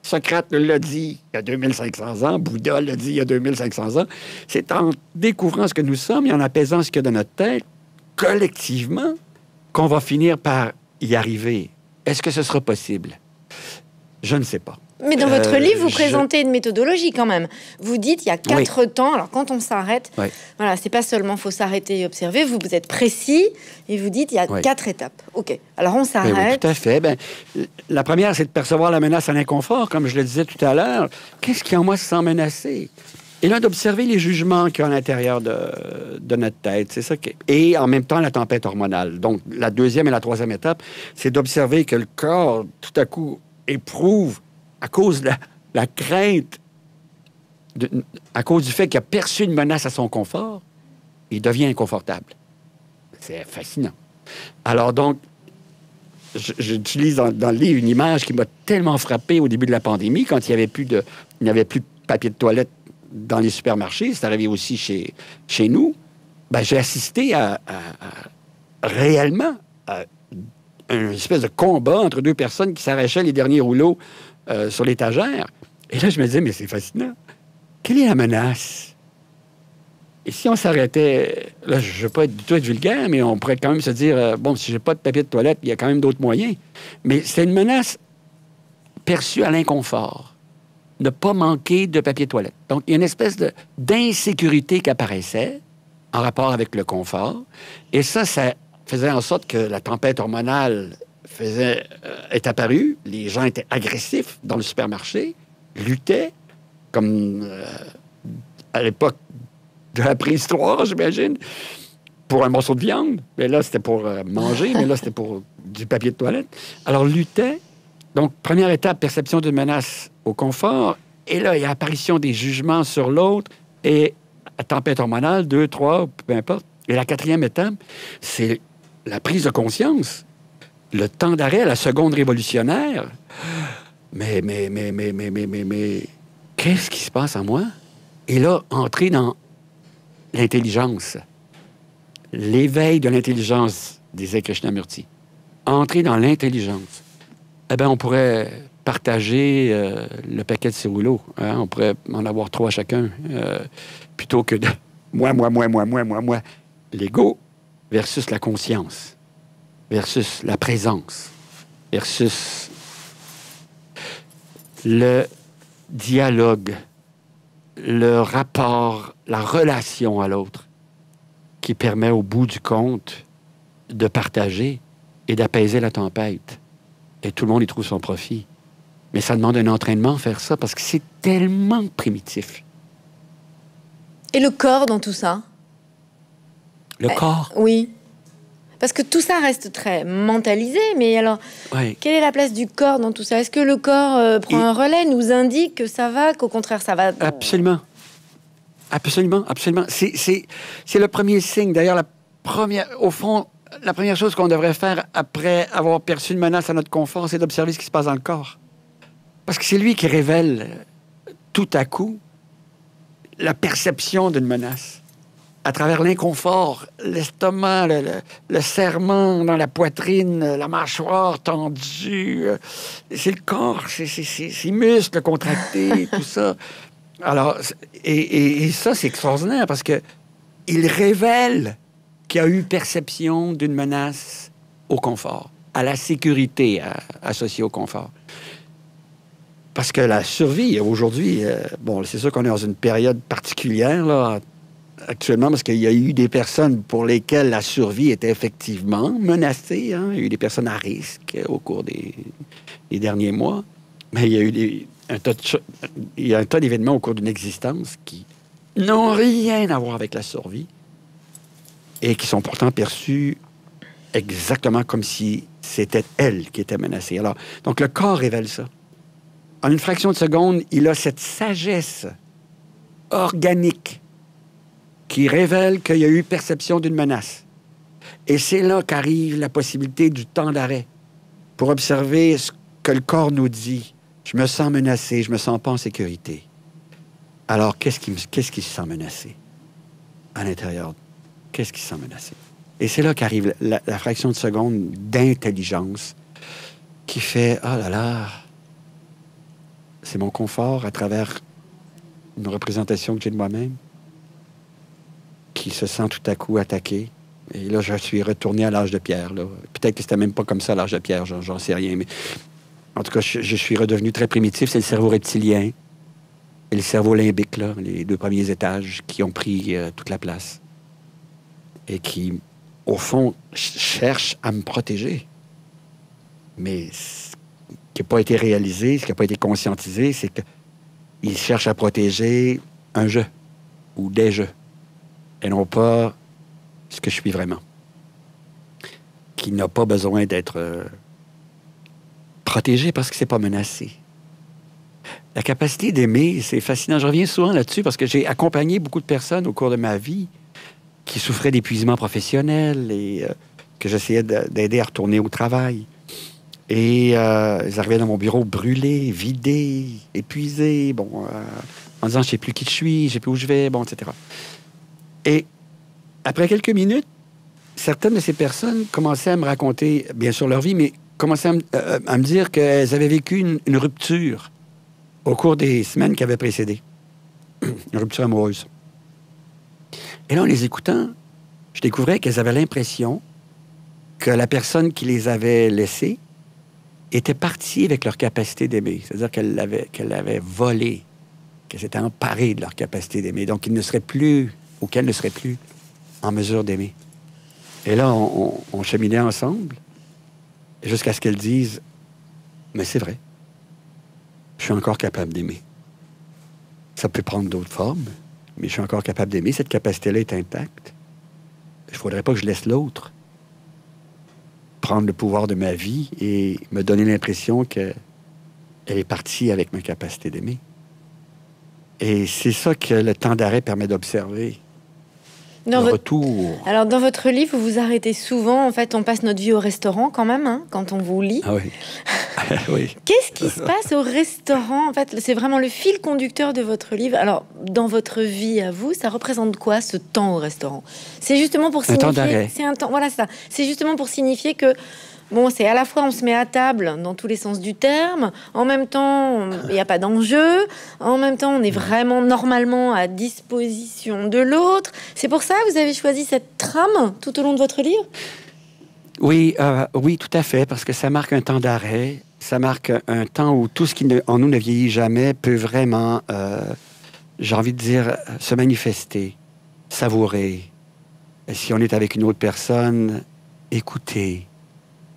[SPEAKER 2] Socrate l'a dit il y a 2500 ans, Bouddha l'a dit il y a 2500 ans. C'est en découvrant ce que nous sommes et en apaisant ce qu'il y a dans notre tête, collectivement, qu'on va finir par y arriver. Est-ce que ce sera possible? Je ne sais pas.
[SPEAKER 1] Mais dans votre
[SPEAKER 2] Euh,
[SPEAKER 1] livre, vous
[SPEAKER 2] je-
[SPEAKER 1] présentez une méthodologie quand même. Vous dites il y a quatre temps. Alors quand on s'arrête,
[SPEAKER 2] Oui.
[SPEAKER 1] voilà, c'est pas seulement faut s'arrêter et observer. Vous, vous êtes précis et vous dites il y a
[SPEAKER 2] Oui.
[SPEAKER 1] quatre étapes. Ok. Alors on
[SPEAKER 2] oui,
[SPEAKER 1] s'arrête.
[SPEAKER 2] tout à fait. Ben, la première, c'est de percevoir la menace à l'inconfort, comme je le disais tout à l'heure. Qu'est-ce qui en moi se sent menacé? Et là, d'observer les jugements qu'il y a à l'intérieur de, de notre tête. C'est ça qui... Et en même temps, la tempête hormonale. Donc, la deuxième et la troisième étape, c'est d'observer que le corps, tout à coup, éprouve, à cause de la, crainte, à cause du fait qu'il a perçu une menace à son confort, il devient inconfortable. C'est fascinant. Alors donc, j'utilise dans, le livre une image qui m'a tellement frappé au début de la pandémie, quand il n'y avait plus de, avait plus de papier de toilette dans les supermarchés. C'est arrivé aussi chez, chez nous. Ben, j'ai assisté à, à- à- réellement à une espèce de combat entre deux personnes qui s'arrachaient les derniers rouleaux euh, sur l'étagère. Et là, je me disais, mais c'est fascinant. Quelle est la menace? Et si on s'arrêtait, là, je ne veux pas être du tout être vulgaire, mais on pourrait quand même se dire, euh, bon, si j'ai pas de papier de toilette, il y a quand même d'autres moyens. Mais c'est une menace perçue à l'inconfort. Ne pas manquer de papier de toilette. Donc, il y a une espèce d'insécurité qui apparaissait en rapport avec le confort. Et ça, ça faisait en sorte que la tempête hormonale faisait, euh, est apparue. Les gens étaient agressifs dans le supermarché, luttaient, comme euh, à l'époque de la préhistoire, j'imagine, pour un morceau de viande. Mais là, c'était pour euh, manger, mais là, c'était pour du papier de toilette. Alors, luttaient. Donc, première étape, perception d'une menace au confort. Et là, il y a apparition des jugements sur l'autre et tempête hormonale, deux, trois, peu importe. Et la quatrième étape, c'est la prise de conscience, le temps d'arrêt, la seconde révolutionnaire. Mais, mais, mais, mais, mais, mais, mais, mais, qu'est-ce qui se passe en moi? Et là, entrer dans l'intelligence, l'éveil de l'intelligence, disait Krishnamurti. Entrer dans l'intelligence. Eh bien, on pourrait partager euh, le paquet de rouleaux. Hein? On pourrait en avoir trois chacun, euh, plutôt que de moi, moi, moi, moi, moi, moi, moi. L'ego versus la conscience, versus la présence, versus le dialogue, le rapport, la relation à l'autre qui permet au bout du compte de partager et d'apaiser la tempête. Et tout le monde y trouve son profit. Mais ça demande un entraînement faire ça parce que c'est tellement primitif.
[SPEAKER 1] Et le corps dans tout ça?
[SPEAKER 2] Le
[SPEAKER 1] Euh,
[SPEAKER 2] corps,
[SPEAKER 1] Oui. Parce que tout ça reste très mentalisé, mais alors, quelle est la place du corps dans tout ça? Est-ce que le corps euh, prend
[SPEAKER 2] Et-
[SPEAKER 1] un relais, nous indique que ça va, qu'au contraire ça va
[SPEAKER 2] Absolument. Absolument, absolument. C'est le premier signe. D'ailleurs, la première, au fond, la première chose qu'on devrait faire après avoir perçu une menace à notre confort, c'est d'observer ce qui se passe dans le corps. Parce que c'est lui qui révèle euh, tout à coup la perception d'une menace. À travers l'inconfort, l'estomac, le, le- le serrement dans la poitrine, la mâchoire tendue. euh, C'est le corps, c'est ses muscles contractés, *laughs* tout ça. Alors, et, et- et ça, c'est extraordinaire parce que il révèle qu'il y a eu perception d'une menace au confort, à la sécurité à- associée au confort. Parce que la survie, aujourd'hui, euh, bon, c'est sûr qu'on est dans une période particulière, là, actuellement, parce qu'il y a eu des personnes pour lesquelles la survie était effectivement menacée. Hein. Il y a eu des personnes à risque au cours des, derniers mois. Mais il y a eu un tas il y a un tas d'événements au cours d'une existence qui n'ont rien à voir avec la survie et qui sont pourtant perçus exactement comme si c'était elle qui était menacée. Alors, donc le corps révèle ça. En une fraction de seconde, il a cette sagesse organique qui révèle qu'il y a eu perception d'une menace. Et c'est là qu'arrive la possibilité du temps d'arrêt pour observer ce que le corps nous dit. Je me sens menacé, je me sens pas en sécurité. Alors, qu'est-ce qui, qu'est-ce qui se sent menacé? À l'intérieur? Qu'est-ce qui se sent menacé? Et c'est là qu'arrive la, fraction de seconde d'intelligence qui fait Oh là là, c'est mon confort à travers une représentation que j'ai de moi-même qui se sent tout à coup attaqué. Et là, je suis retourné à l'âge de pierre. Peut-être que c'était même pas comme ça l'âge de pierre, j'en sais rien. Mais en tout cas, je, suis redevenu très primitif. C'est le cerveau reptilien et le cerveau limbique, là, les deux premiers étages, qui ont pris euh, toute la place et qui au fond, cherche à me protéger. Mais ce qui n'a pas été réalisé, ce qui n'a pas été conscientisé, c'est qu'il cherche à protéger un jeu ou des jeux et non pas ce que je suis vraiment. Qui n'a pas besoin d'être euh, protégé parce que c'est pas menacé. La capacité d'aimer, c'est fascinant. Je reviens souvent là-dessus parce que j'ai accompagné beaucoup de personnes au cours de ma vie qui souffraient d'épuisement professionnel et euh, que j'essayais d'aider à retourner au travail. Et euh, ils arrivaient dans mon bureau brûlés, vidés, épuisés, bon, euh, en disant je sais plus qui je suis, je sais plus où je vais, bon, etc. Et après quelques minutes, certaines de ces personnes commençaient à me raconter, bien sûr, leur vie, mais commençaient à me, dire qu'elles avaient vécu une, rupture au cours des semaines qui avaient précédé. *clears throat* une rupture amoureuse. Et là, en les écoutant, je découvrais qu'elles avaient l'impression que la personne qui les avait laissées était partie avec leur capacité d'aimer. C'est-à-dire qu'elle l'avait, qu'elle avait volé, qu'elle s'était emparée de leur capacité d'aimer. Donc, ils ne seraient plus, ou qu'elle ne serait plus, en mesure d'aimer. Et là, on, cheminait ensemble jusqu'à ce qu'elles disent Mais c'est vrai, je suis encore capable d'aimer. Ça peut prendre d'autres formes, mais je suis encore capable d'aimer. Cette capacité-là est intacte. Il ne faudrait pas que je laisse l'autre prendre le pouvoir de ma vie et me donner l'impression qu'elle est partie avec ma capacité d'aimer. Et c'est ça que le temps d'arrêt permet d'observer.
[SPEAKER 1] Dans retour. Alors, dans votre livre, vous vous arrêtez souvent. En fait, on passe notre vie au restaurant quand même, hein, quand on vous lit.
[SPEAKER 2] Ah oui. *laughs* oui.
[SPEAKER 1] Qu'est-ce qui se passe au restaurant? En fait, c'est vraiment le fil conducteur de votre livre. Alors, dans votre vie à vous, ça représente quoi ce temps au restaurant? C'est justement pour signifier. C'est un temps. Voilà ça. C'est justement pour signifier que Bon, c'est à la fois on se met à table dans tous les sens du terme, en même temps il n'y a pas d'enjeu, en même temps on est vraiment normalement à disposition de l'autre. C'est pour ça que vous avez choisi cette trame tout au long de votre livre?
[SPEAKER 2] Oui, euh, oui, tout à fait, parce que ça marque un temps d'arrêt, ça marque un temps où tout ce qui en nous ne vieillit jamais peut vraiment, euh, j'ai envie de dire, se manifester, savourer. Et si on est avec une autre personne, écouter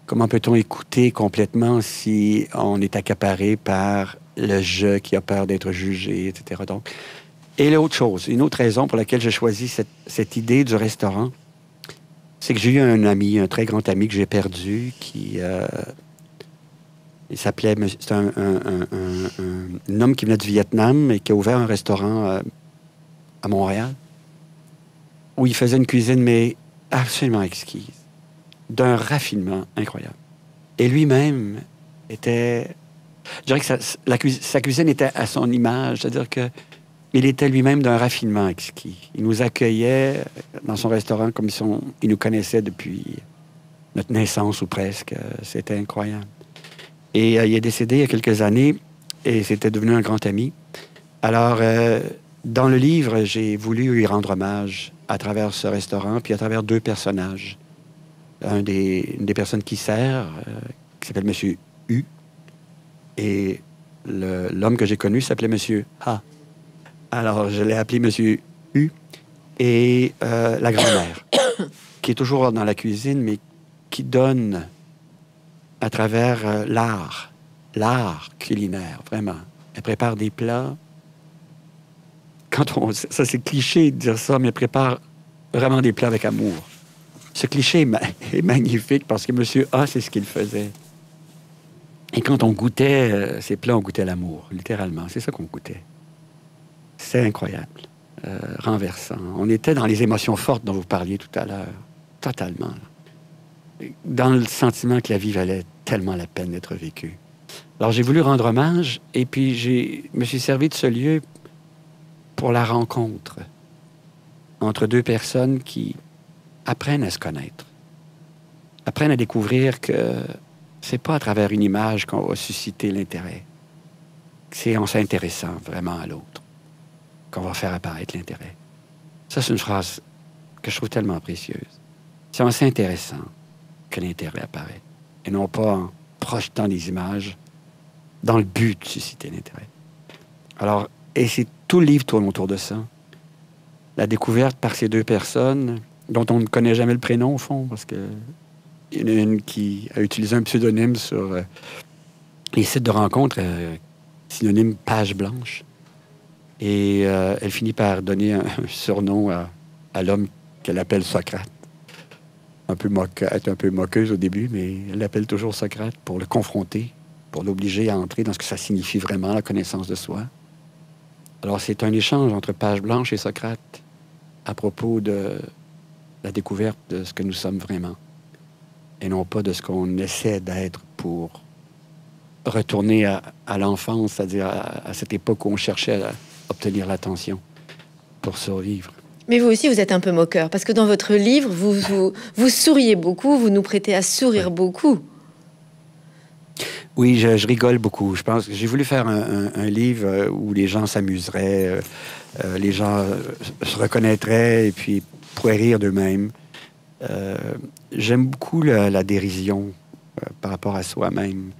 [SPEAKER 2] Comment peut-on écouter complètement si on est accaparé par le jeu qui a peur d'être jugé, etc. Donc, et l'autre chose, une autre raison pour laquelle j'ai choisi cette, idée du restaurant, c'est que j'ai eu un ami, un très grand ami que j'ai perdu, qui euh, s'appelait, c'est un, homme qui venait du Vietnam et qui a ouvert un restaurant euh, à Montréal, où il faisait une cuisine mais absolument exquise d'un raffinement incroyable. Et lui-même était. Je dirais que sa, cuisine était à son image, c'est-à-dire que il était lui-même d'un raffinement exquis. Il nous accueillait dans son restaurant comme si il nous connaissait depuis notre naissance ou presque. C'était incroyable. Et euh, il est décédé il y a quelques années et c'était devenu un grand ami. Alors, euh, dans le livre, j'ai voulu lui rendre hommage à travers ce restaurant, puis à travers deux personnages un des, une des personnes qui sert, euh, qui s'appelle M. U, et l'homme que j'ai connu s'appelait Monsieur A. Alors, je l'ai appelé Monsieur U. Et euh, la grand-mère, *coughs* qui est toujours dans la cuisine, mais qui donne à travers euh, l'art, l'art culinaire, vraiment. Elle prépare des plats. Quand on, ça, c'est cliché de dire ça, mais elle prépare vraiment des plats avec amour. Ce cliché *laughs* est, magnifique parce que Monsieur A, c'est ce qu'il faisait. Et quand on goûtait euh, ces plats, on goûtait l'amour, littéralement. C'est ça qu'on goûtait. C'est incroyable, euh, renversant. On était dans les émotions fortes dont vous parliez tout à l'heure, totalement. Dans le sentiment que la vie valait tellement la peine d'être vécue. Alors j'ai voulu rendre hommage et puis je me suis servi de ce lieu pour la rencontre entre deux personnes qui apprennent à se connaître, apprennent à découvrir que c'est pas à travers une image qu'on va susciter l'intérêt. C'est en s'intéressant vraiment à l'autre qu'on va faire apparaître l'intérêt. Ça, c'est une phrase que je trouve tellement précieuse. C'est en s'intéressant que l'intérêt apparaît, et non pas en projetant des images dans le but de susciter l'intérêt. Alors, et c'est tout le livre tourne autour de ça. La découverte par ces deux personnes, dont on ne connaît jamais le prénom, au fond, parce que il y en a une qui a utilisé un pseudonyme sur euh, les sites de rencontres, euh, synonyme page blanche. Et euh, elle finit par donner un, surnom à, l'homme qu'elle appelle Socrate. Un peu est un peu moqueuse au début, mais elle l'appelle toujours Socrate pour le confronter, pour l'obliger à entrer dans ce que ça signifie vraiment, la connaissance de soi. Alors, c'est un échange entre Page Blanche et Socrate à propos de la découverte de ce que nous sommes vraiment et non pas de ce qu'on essaie d'être pour retourner à, l'enfance, c'est-à-dire à, cette époque où on cherchait à obtenir l'attention pour survivre.
[SPEAKER 1] Mais vous aussi, vous êtes un peu moqueur, parce que dans votre livre, vous, vous, souriez beaucoup, vous nous prêtez à sourire beaucoup.
[SPEAKER 2] Oui, je, rigole beaucoup. Je pense que j'ai voulu faire un, livre où les gens s'amuseraient, euh, euh, les gens se reconnaîtraient et puis pourraient rire d'eux-mêmes. J'aime beaucoup la, dérision par rapport à soi-même.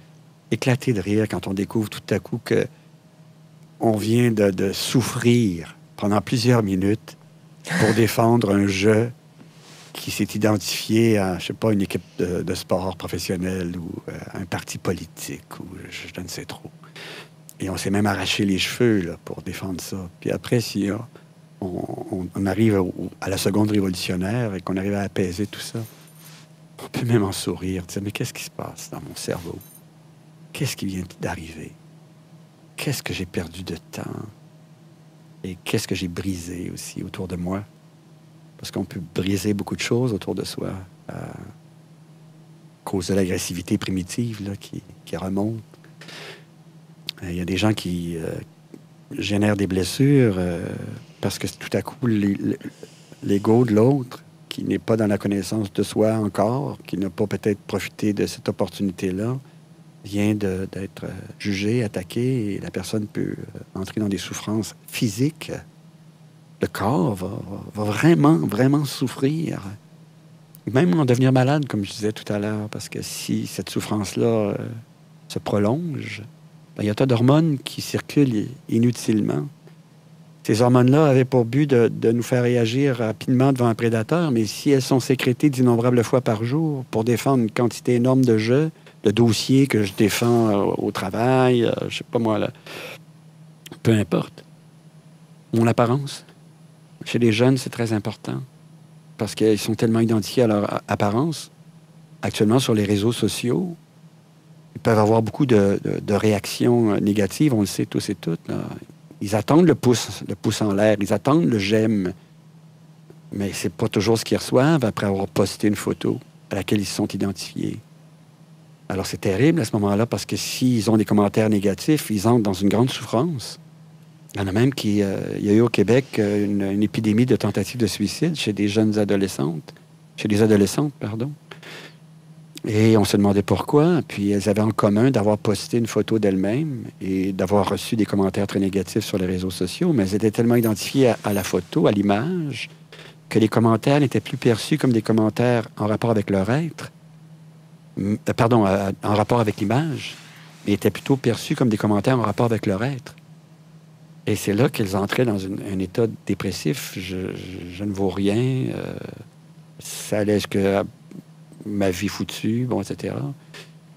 [SPEAKER 2] Éclater de rire quand on découvre tout à coup que on vient de, souffrir pendant plusieurs minutes pour *laughs* défendre un jeu qui s'est identifié à, je sais pas, une équipe de, sport professionnel ou euh, un parti politique ou je, ne sais trop. Et on s'est même arraché les cheveux là, pour défendre ça. Puis après, si on, arrive à la seconde révolutionnaire et qu'on arrive à apaiser tout ça, on peut même en sourire, dire, mais qu'est-ce qui se passe dans mon cerveau? Qu'est-ce qui vient d'arriver? Qu'est-ce que j'ai perdu de temps? Et qu'est-ce que j'ai brisé aussi autour de moi? Parce qu'on peut briser beaucoup de choses autour de soi à cause de l'agressivité primitive là, qui, remonte. Euh, il y a des gens qui euh, génèrent des blessures euh, parce que tout à coup, l'ego de l'autre, qui n'est pas dans la connaissance de soi encore, qui n'a pas peut-être profité de cette opportunité-là, vient d'être jugé, attaqué, et la personne peut entrer dans des souffrances physiques le corps va, vraiment, vraiment souffrir. Même en devenir malade, comme je disais tout à l'heure, parce que si cette souffrance-là euh, se prolonge, ben, il y a tas d'hormones qui circulent inutilement. Ces hormones-là avaient pour but de, nous faire réagir rapidement devant un prédateur, mais si elles sont sécrétées d'innombrables fois par jour pour défendre une quantité énorme de jeux, de dossiers que je défends euh, au travail, je euh, je sais pas moi, là, peu importe, mon apparence, chez les jeunes, c'est très important parce qu'ils sont tellement identifiés à leur apparence. Actuellement, sur les réseaux sociaux, ils peuvent avoir beaucoup de, réactions euh, négatives, on le sait tous et toutes. Ils attendent le pouce, le pouce en l'air, ils attendent le j'aime, mais c'est pas toujours ce qu'ils reçoivent après avoir posté une photo à laquelle ils se sont identifiés. Alors c'est terrible à ce moment-là parce que s'ils ont des commentaires négatifs, ils entrent dans une grande souffrance. Il y en a même qui. Euh, il y a eu au Québec euh, une, épidémie de tentatives de suicide chez des jeunes adolescentes, chez des adolescentes, pardon. Et on se demandait pourquoi. Puis elles avaient en commun d'avoir posté une photo d'elles-mêmes et d'avoir reçu des commentaires très négatifs sur les réseaux sociaux, mais elles étaient tellement identifiées à, la photo, à l'image, que les commentaires n'étaient plus perçus comme des commentaires en rapport avec leur être, euh, pardon, en rapport avec l'image, mais étaient plutôt perçus comme des commentaires en rapport avec leur être. Et c'est là qu'ils entraient dans un état dépressif. Je, ne vaux rien. Euh, ça allait jusqu'à ma vie foutue, bon, etc.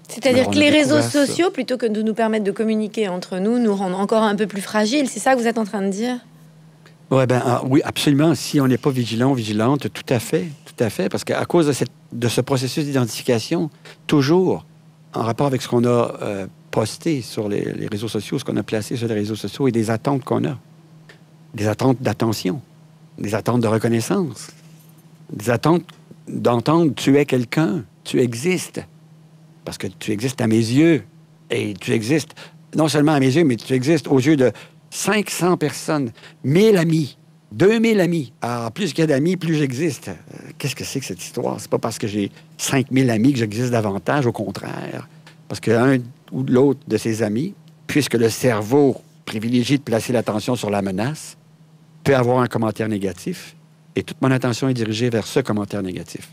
[SPEAKER 1] C'est-à-dire que les réseaux sociaux, plutôt que de nous permettre de communiquer entre nous, nous rendent encore un peu plus fragiles. C'est ça que vous êtes en train de dire?
[SPEAKER 2] Ouais, ben, ah, Oui, absolument. Si on n'est pas vigilant vigilante, tout à fait. Tout à fait. Parce qu'à cause de, cette, de, ce processus d'identification, toujours en rapport avec ce qu'on a euh, posté sur les, réseaux sociaux, ce qu'on a placé sur les réseaux sociaux et des attentes qu'on a. Des attentes d'attention, des attentes de reconnaissance, des attentes d'entendre tu es quelqu'un, tu existes. Parce que tu existes à mes yeux. Et tu existes non seulement à mes yeux, mais tu existes aux yeux de 500 personnes, 1000 amis, 2000 amis. Alors, plus qu'il y a d'amis, plus j'existe. Euh, qu'est-ce que c'est que cette histoire? C'est pas parce que j'ai 5000 amis que j'existe davantage, au contraire. Parce qu'un ou l'autre de ses amis, puisque le cerveau privilégie de placer l'attention sur la menace, peut avoir un commentaire négatif, et toute mon attention est dirigée vers ce commentaire négatif.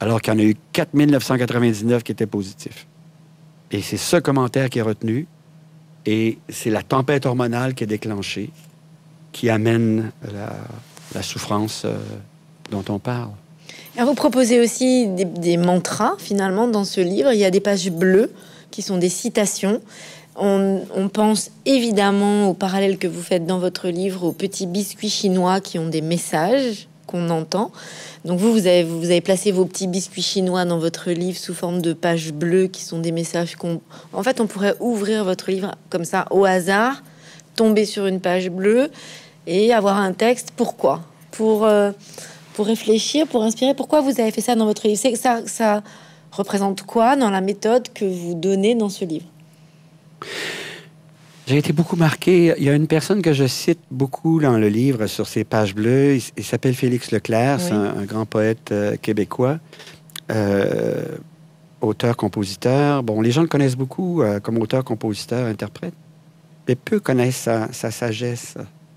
[SPEAKER 2] Alors qu'il y en a eu 4999 qui étaient positifs. Et c'est ce commentaire qui est retenu, et c'est la tempête hormonale qui est déclenchée, qui amène la, souffrance euh, dont on parle.
[SPEAKER 1] vous proposez aussi des, mantras, finalement, dans ce livre. Il y a des pages bleues qui sont des citations. On, pense évidemment au parallèle que vous faites dans votre livre aux petits biscuits chinois qui ont des messages qu'on entend. Donc vous, vous avez, placé vos petits biscuits chinois dans votre livre sous forme de pages bleues qui sont des messages qu'on... En fait, on pourrait ouvrir votre livre comme ça au hasard, tomber sur une page bleue et avoir un texte. Pourquoi? Pour... Euh, pour réfléchir, pour inspirer. Pourquoi vous avez fait ça dans votre livre? Ça, ça représente quoi dans la méthode que vous donnez dans ce livre?
[SPEAKER 2] J'ai été beaucoup marqué. Il y a une personne que je cite beaucoup dans le livre sur ces pages bleues. Il, s'appelle Félix Leclerc. C'est un, grand poète euh, québécois, euh, auteur-compositeur. Bon, les gens le connaissent beaucoup euh, comme auteur, compositeur, interprète, mais peu connaissent sa, sa sagesse.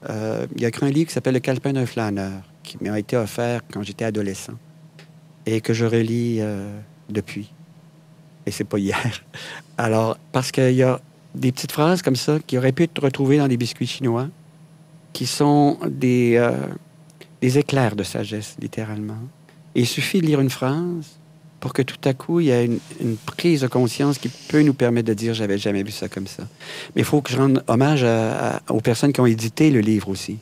[SPEAKER 2] il y a écrit un livre qui s'appelle Le calepin d'un flâneur, qui m'a été offert quand j'étais adolescent et que je relis depuis. Et c'est pas hier. Alors, parce qu'il y a des petites phrases comme ça qui auraient pu être retrouvées dans des biscuits chinois, qui sont des, euh, des éclairs de sagesse, littéralement. il suffit de lire une phrase pour que tout à coup, il y ait une, prise de conscience qui peut nous permettre de dire j'avais jamais vu ça comme ça. Mais il faut que je rende hommage aux personnes qui ont édité le livre aussi.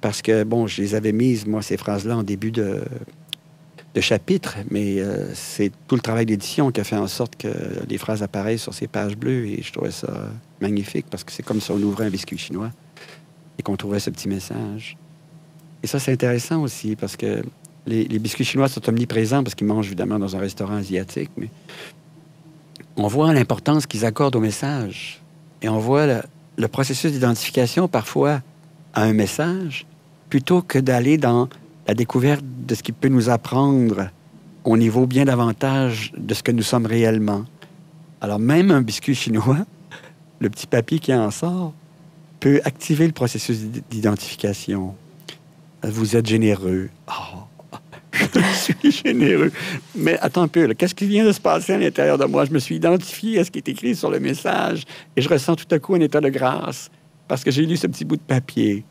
[SPEAKER 2] Parce que, bon, je les avais mises, moi, ces phrases-là, en début de, de chapitres, mais euh, c'est tout le travail d'édition qui a fait en sorte que les phrases apparaissent sur ces pages bleues et je trouvais ça magnifique parce que c'est comme si on ouvrait un biscuit chinois et qu'on trouvait ce petit message. Et ça, c'est intéressant aussi parce que les, biscuits chinois sont omniprésents parce qu'ils mangent évidemment dans un restaurant asiatique, mais on voit l'importance qu'ils accordent au message et on voit le, le processus d'identification parfois à un message plutôt que d'aller dans la découverte de ce qui peut nous apprendre au niveau bien davantage de ce que nous sommes réellement. Alors même un biscuit chinois, *laughs* le petit papier qui en sort, peut activer le processus d'identification. Vous êtes généreux. Oh, *laughs* je suis généreux. Mais attends un peu, qu'est-ce qui vient de se passer à l'intérieur de moi? Je me suis identifié à ce qui est écrit sur le message et je ressens tout à coup un état de grâce parce que j'ai lu ce petit bout de papier.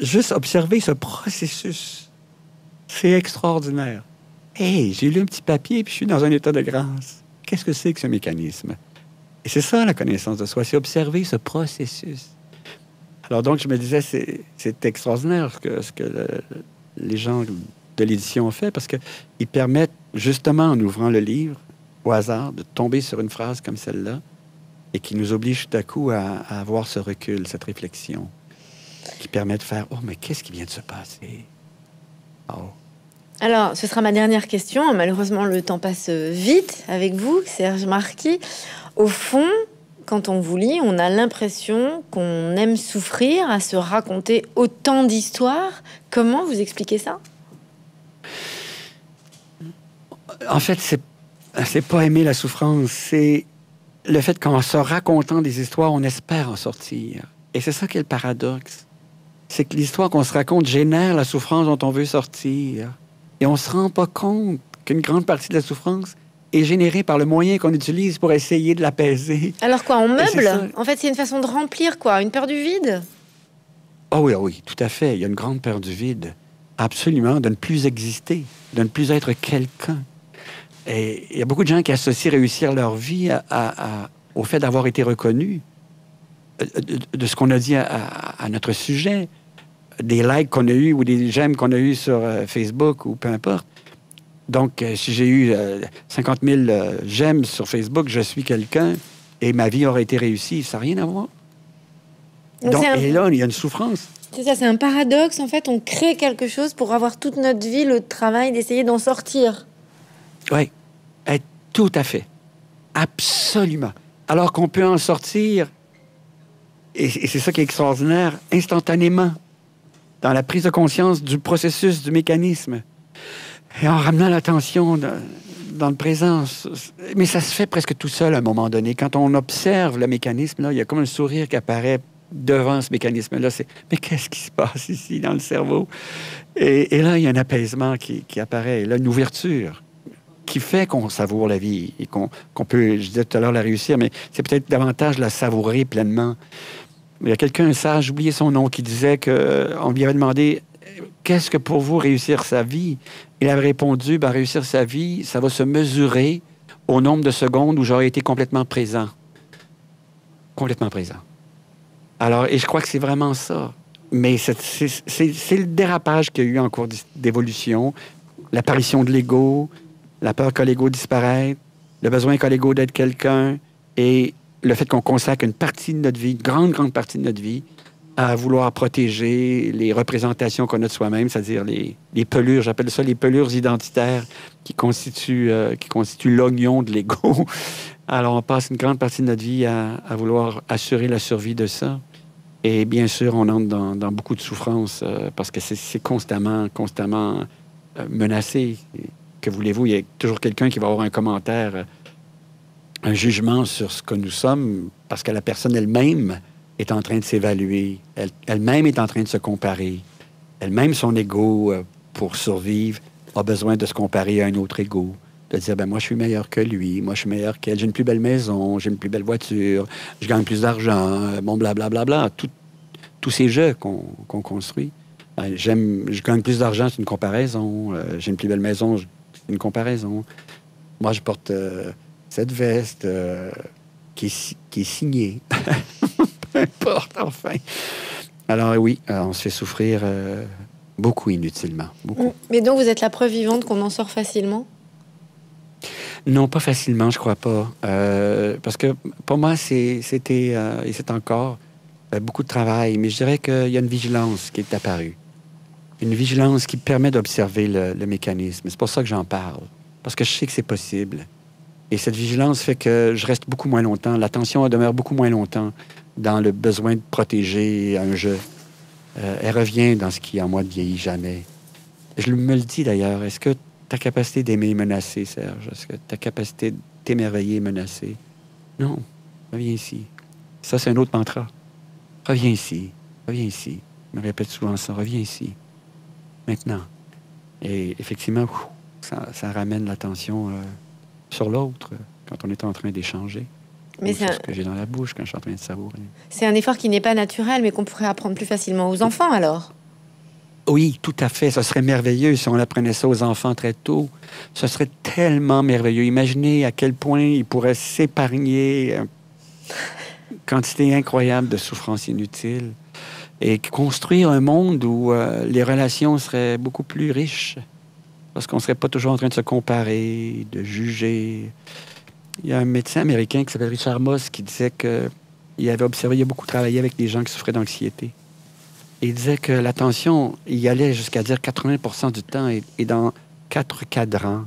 [SPEAKER 2] Juste observer ce processus c'est extraordinaire. Hey, j'ai lu un petit papier puis je suis dans un état de grâce. Qu'est-ce que c'est que ce mécanisme? Et c'est ça la connaissance de soi, c'est observer ce processus. Alors donc, je me disais, c'est extraordinaire ce que, les gens de l'édition ont fait parce qu'ils permettent, justement, en ouvrant le livre, au hasard, de tomber sur une phrase comme celle-là et qui nous oblige tout à coup à, à avoir ce recul, cette réflexion, qui permet de faire, oh, mais qu'est-ce qui vient de se passer?
[SPEAKER 1] Alors, ce sera ma dernière question. Malheureusement, le temps passe vite avec vous, Serge Marquis. Au fond, quand on vous lit, on a l'impression qu'on aime souffrir à se raconter autant d'histoires. Comment vous expliquez ça?
[SPEAKER 2] En fait, c'est c'est pas aimer la souffrance, c'est le fait qu'en se racontant des histoires, on espère en sortir. Et c'est ça qui est le paradoxe. C'est que l'histoire qu'on se raconte génère la souffrance dont on veut sortir. Et on ne se rend pas compte qu'une grande partie de la souffrance est générée par le moyen qu'on utilise pour essayer de l'apaiser.
[SPEAKER 1] Alors quoi, on meuble? En fait, c'est une façon de remplir quoi, une peur du vide?
[SPEAKER 2] Ah oui, ah oui, tout à fait. Il y a une grande peur du vide. Absolument, de ne plus exister, de ne plus être quelqu'un. Et il y a beaucoup de gens qui associent réussir leur vie au fait d'avoir été reconnus, euh, de, ce qu'on a dit à, notre sujet, des likes qu'on a eus ou des j'aime qu'on a eus sur euh, Facebook ou peu importe. Donc, euh, si j'ai eu 50 000 j'aime sur Facebook, je suis quelqu'un et ma vie aurait été réussie. Ça n'a rien à voir. Donc, et là, il y a une souffrance.
[SPEAKER 1] C'est ça, c'est un paradoxe. En fait, on crée quelque chose pour avoir toute notre vie le travail d'essayer d'en sortir.
[SPEAKER 2] Oui, tout à fait. Absolument. Alors qu'on peut en sortir, et, c'est ça qui est extraordinaire, instantanément, dans la prise de conscience du processus, du mécanisme, et en ramenant l'attention dans le présent. Mais ça se fait presque tout seul à un moment donné. Quand on observe le mécanisme, là, il y a comme un sourire qui apparaît devant ce mécanisme-là. C'est mais qu'est-ce qui se passe ici dans le cerveau? Et, là, il y a un apaisement qui, qui apparaît, là, une ouverture qui fait qu'on savoure la vie et qu'on peut, je disais tout à l'heure, la réussir, mais c'est peut-être davantage la savourer pleinement. Il y a quelqu'un, un sage, oublié son nom, qui disait qu'on lui avait demandé qu'est-ce que pour vous réussir sa vie? Il avait répondu ben, réussir sa vie, ça va se mesurer au nombre de secondes où j'aurais été complètement présent. Complètement présent. Alors, et je crois que c'est vraiment ça. Mais c'est le dérapage qu'il y a eu en cours d'évolution, l'apparition de l'ego, la peur que l'ego disparaisse, le besoin qu'a l'ego d'être quelqu'un et le fait qu'on consacre une partie de notre vie, une grande, grande partie de notre vie, à vouloir protéger les représentations qu'on a de soi-même, c'est-à-dire les, pelures, j'appelle ça les pelures identitaires qui constituent, euh, qui constituent l'oignon de l'ego. *laughs* Alors, on passe une grande partie de notre vie à, vouloir assurer la survie de ça. Et bien sûr, on entre dans, beaucoup de souffrance euh, parce que c'est constamment, constamment euh, menacé que voulez-vous, il y a toujours quelqu'un qui va avoir un commentaire, un jugement sur ce que nous sommes, parce que la personne elle-même est en train de s'évaluer, elle-même est en train de se comparer, elle-même son ego, euh, pour survivre, a besoin de se comparer à un autre ego de dire ben moi je suis meilleur que lui, moi je suis meilleur qu'elle, j'ai une plus belle maison, j'ai une plus belle voiture, je gagne plus d'argent, euh, bon blablabla, bla, bla, bla. tous ces jeux qu'on construit. J'aime, je gagne plus d'argent, c'est une comparaison. j'ai une plus belle maison, une comparaison. Moi, je porte euh, cette veste euh, qui, est, qui, est, signée. *laughs* Peu importe, enfin. Alors oui, euh, on se fait souffrir beaucoup inutilement. Beaucoup.
[SPEAKER 1] Mais donc, vous êtes la preuve vivante qu'on en sort facilement?
[SPEAKER 2] Non, pas facilement, je crois pas. parce que pour moi, c'était, et c'est encore, beaucoup de travail. Mais je dirais qu'il y a une vigilance qui est apparue une vigilance qui permet d'observer le, mécanisme. C'est pour ça que j'en parle, parce que je sais que c'est possible. Et cette vigilance fait que je reste beaucoup moins longtemps, l'attention demeure beaucoup moins longtemps dans le besoin de protéger un jeu. Euh, elle revient dans ce qui, en moi, ne vieillit jamais. Je me le dis d'ailleurs, est-ce que ta capacité d'aimer est menacée, Serge? Est-ce que ta capacité d'émerveiller est menacée? Non. Reviens ici. Ça, c'est un autre mantra. Reviens ici. Reviens ici. Je me répète souvent ça. Reviens ici maintenant. Et effectivement, ça, ramène l'attention euh, sur l'autre quand on est en train d'échanger. Mais c'est ce que j'ai dans la bouche quand je suis en train de savourer.
[SPEAKER 1] C'est un effort qui n'est pas naturel, mais qu'on pourrait apprendre plus facilement aux enfants alors.
[SPEAKER 2] Oui, tout à fait. Ce serait merveilleux si on apprenait ça aux enfants très tôt. Ce serait tellement merveilleux. Imaginez à quel point ils pourraient s'épargner une quantité incroyable de souffrances inutiles et construire un monde où euh, les relations seraient beaucoup plus riches, parce qu'on ne serait pas toujours en train de se comparer, de juger. Il y a un médecin américain qui s'appelle Richard Moss qui disait qu'il avait observé, il a beaucoup travaillé avec des gens qui souffraient d'anxiété. Et il disait que l'attention, il y allait jusqu'à dire 80 du temps est, dans quatre cadrans.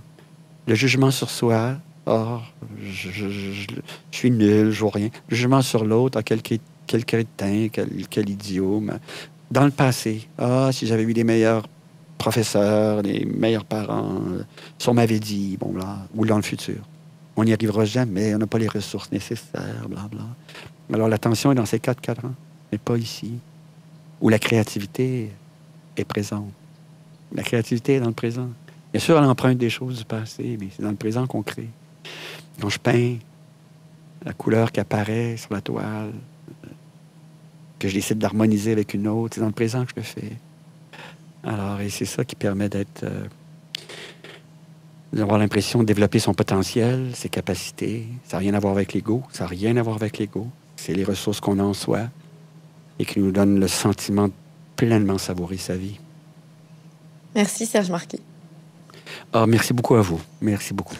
[SPEAKER 2] Le jugement sur soi, oh, je, suis nul, je vois rien. Le jugement sur l'autre, à quel quel crétin, quel, idiot. dans le passé, ah, si j'avais eu des meilleurs professeurs, des meilleurs parents, si on m'avait dit, bon là, ou dans le futur. On n'y arrivera jamais, on n'a pas les ressources nécessaires, bla bla. Alors l'attention est dans ces quatre cadrans, mais pas ici, où la créativité est présente. La créativité est dans le présent. Bien sûr, elle emprunte des choses du passé, mais c'est dans le présent qu'on crée. Quand je peins, la couleur qui apparaît sur la toile, que je décide d'harmoniser avec une autre, c'est dans le présent que je le fais. Alors, et c'est ça qui permet d'être. Euh, d'avoir l'impression de développer son potentiel, ses capacités. Ça n'a rien à voir avec l'ego. Ça n'a rien à voir avec l'ego. C'est les ressources qu'on a en soi et qui nous donnent le sentiment de pleinement savourer sa vie.
[SPEAKER 1] Merci Serge Marquis.
[SPEAKER 2] Ah, merci beaucoup à vous. Merci beaucoup.